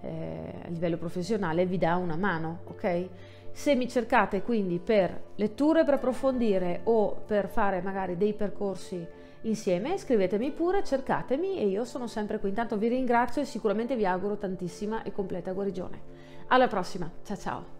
eh, a livello professionale vi dà una mano, ok? Se mi cercate quindi per letture per approfondire o per fare magari dei percorsi insieme, scrivetemi pure, cercatemi e io sono sempre qui. Intanto vi ringrazio e sicuramente vi auguro tantissima e completa guarigione. Alla prossima, ciao ciao!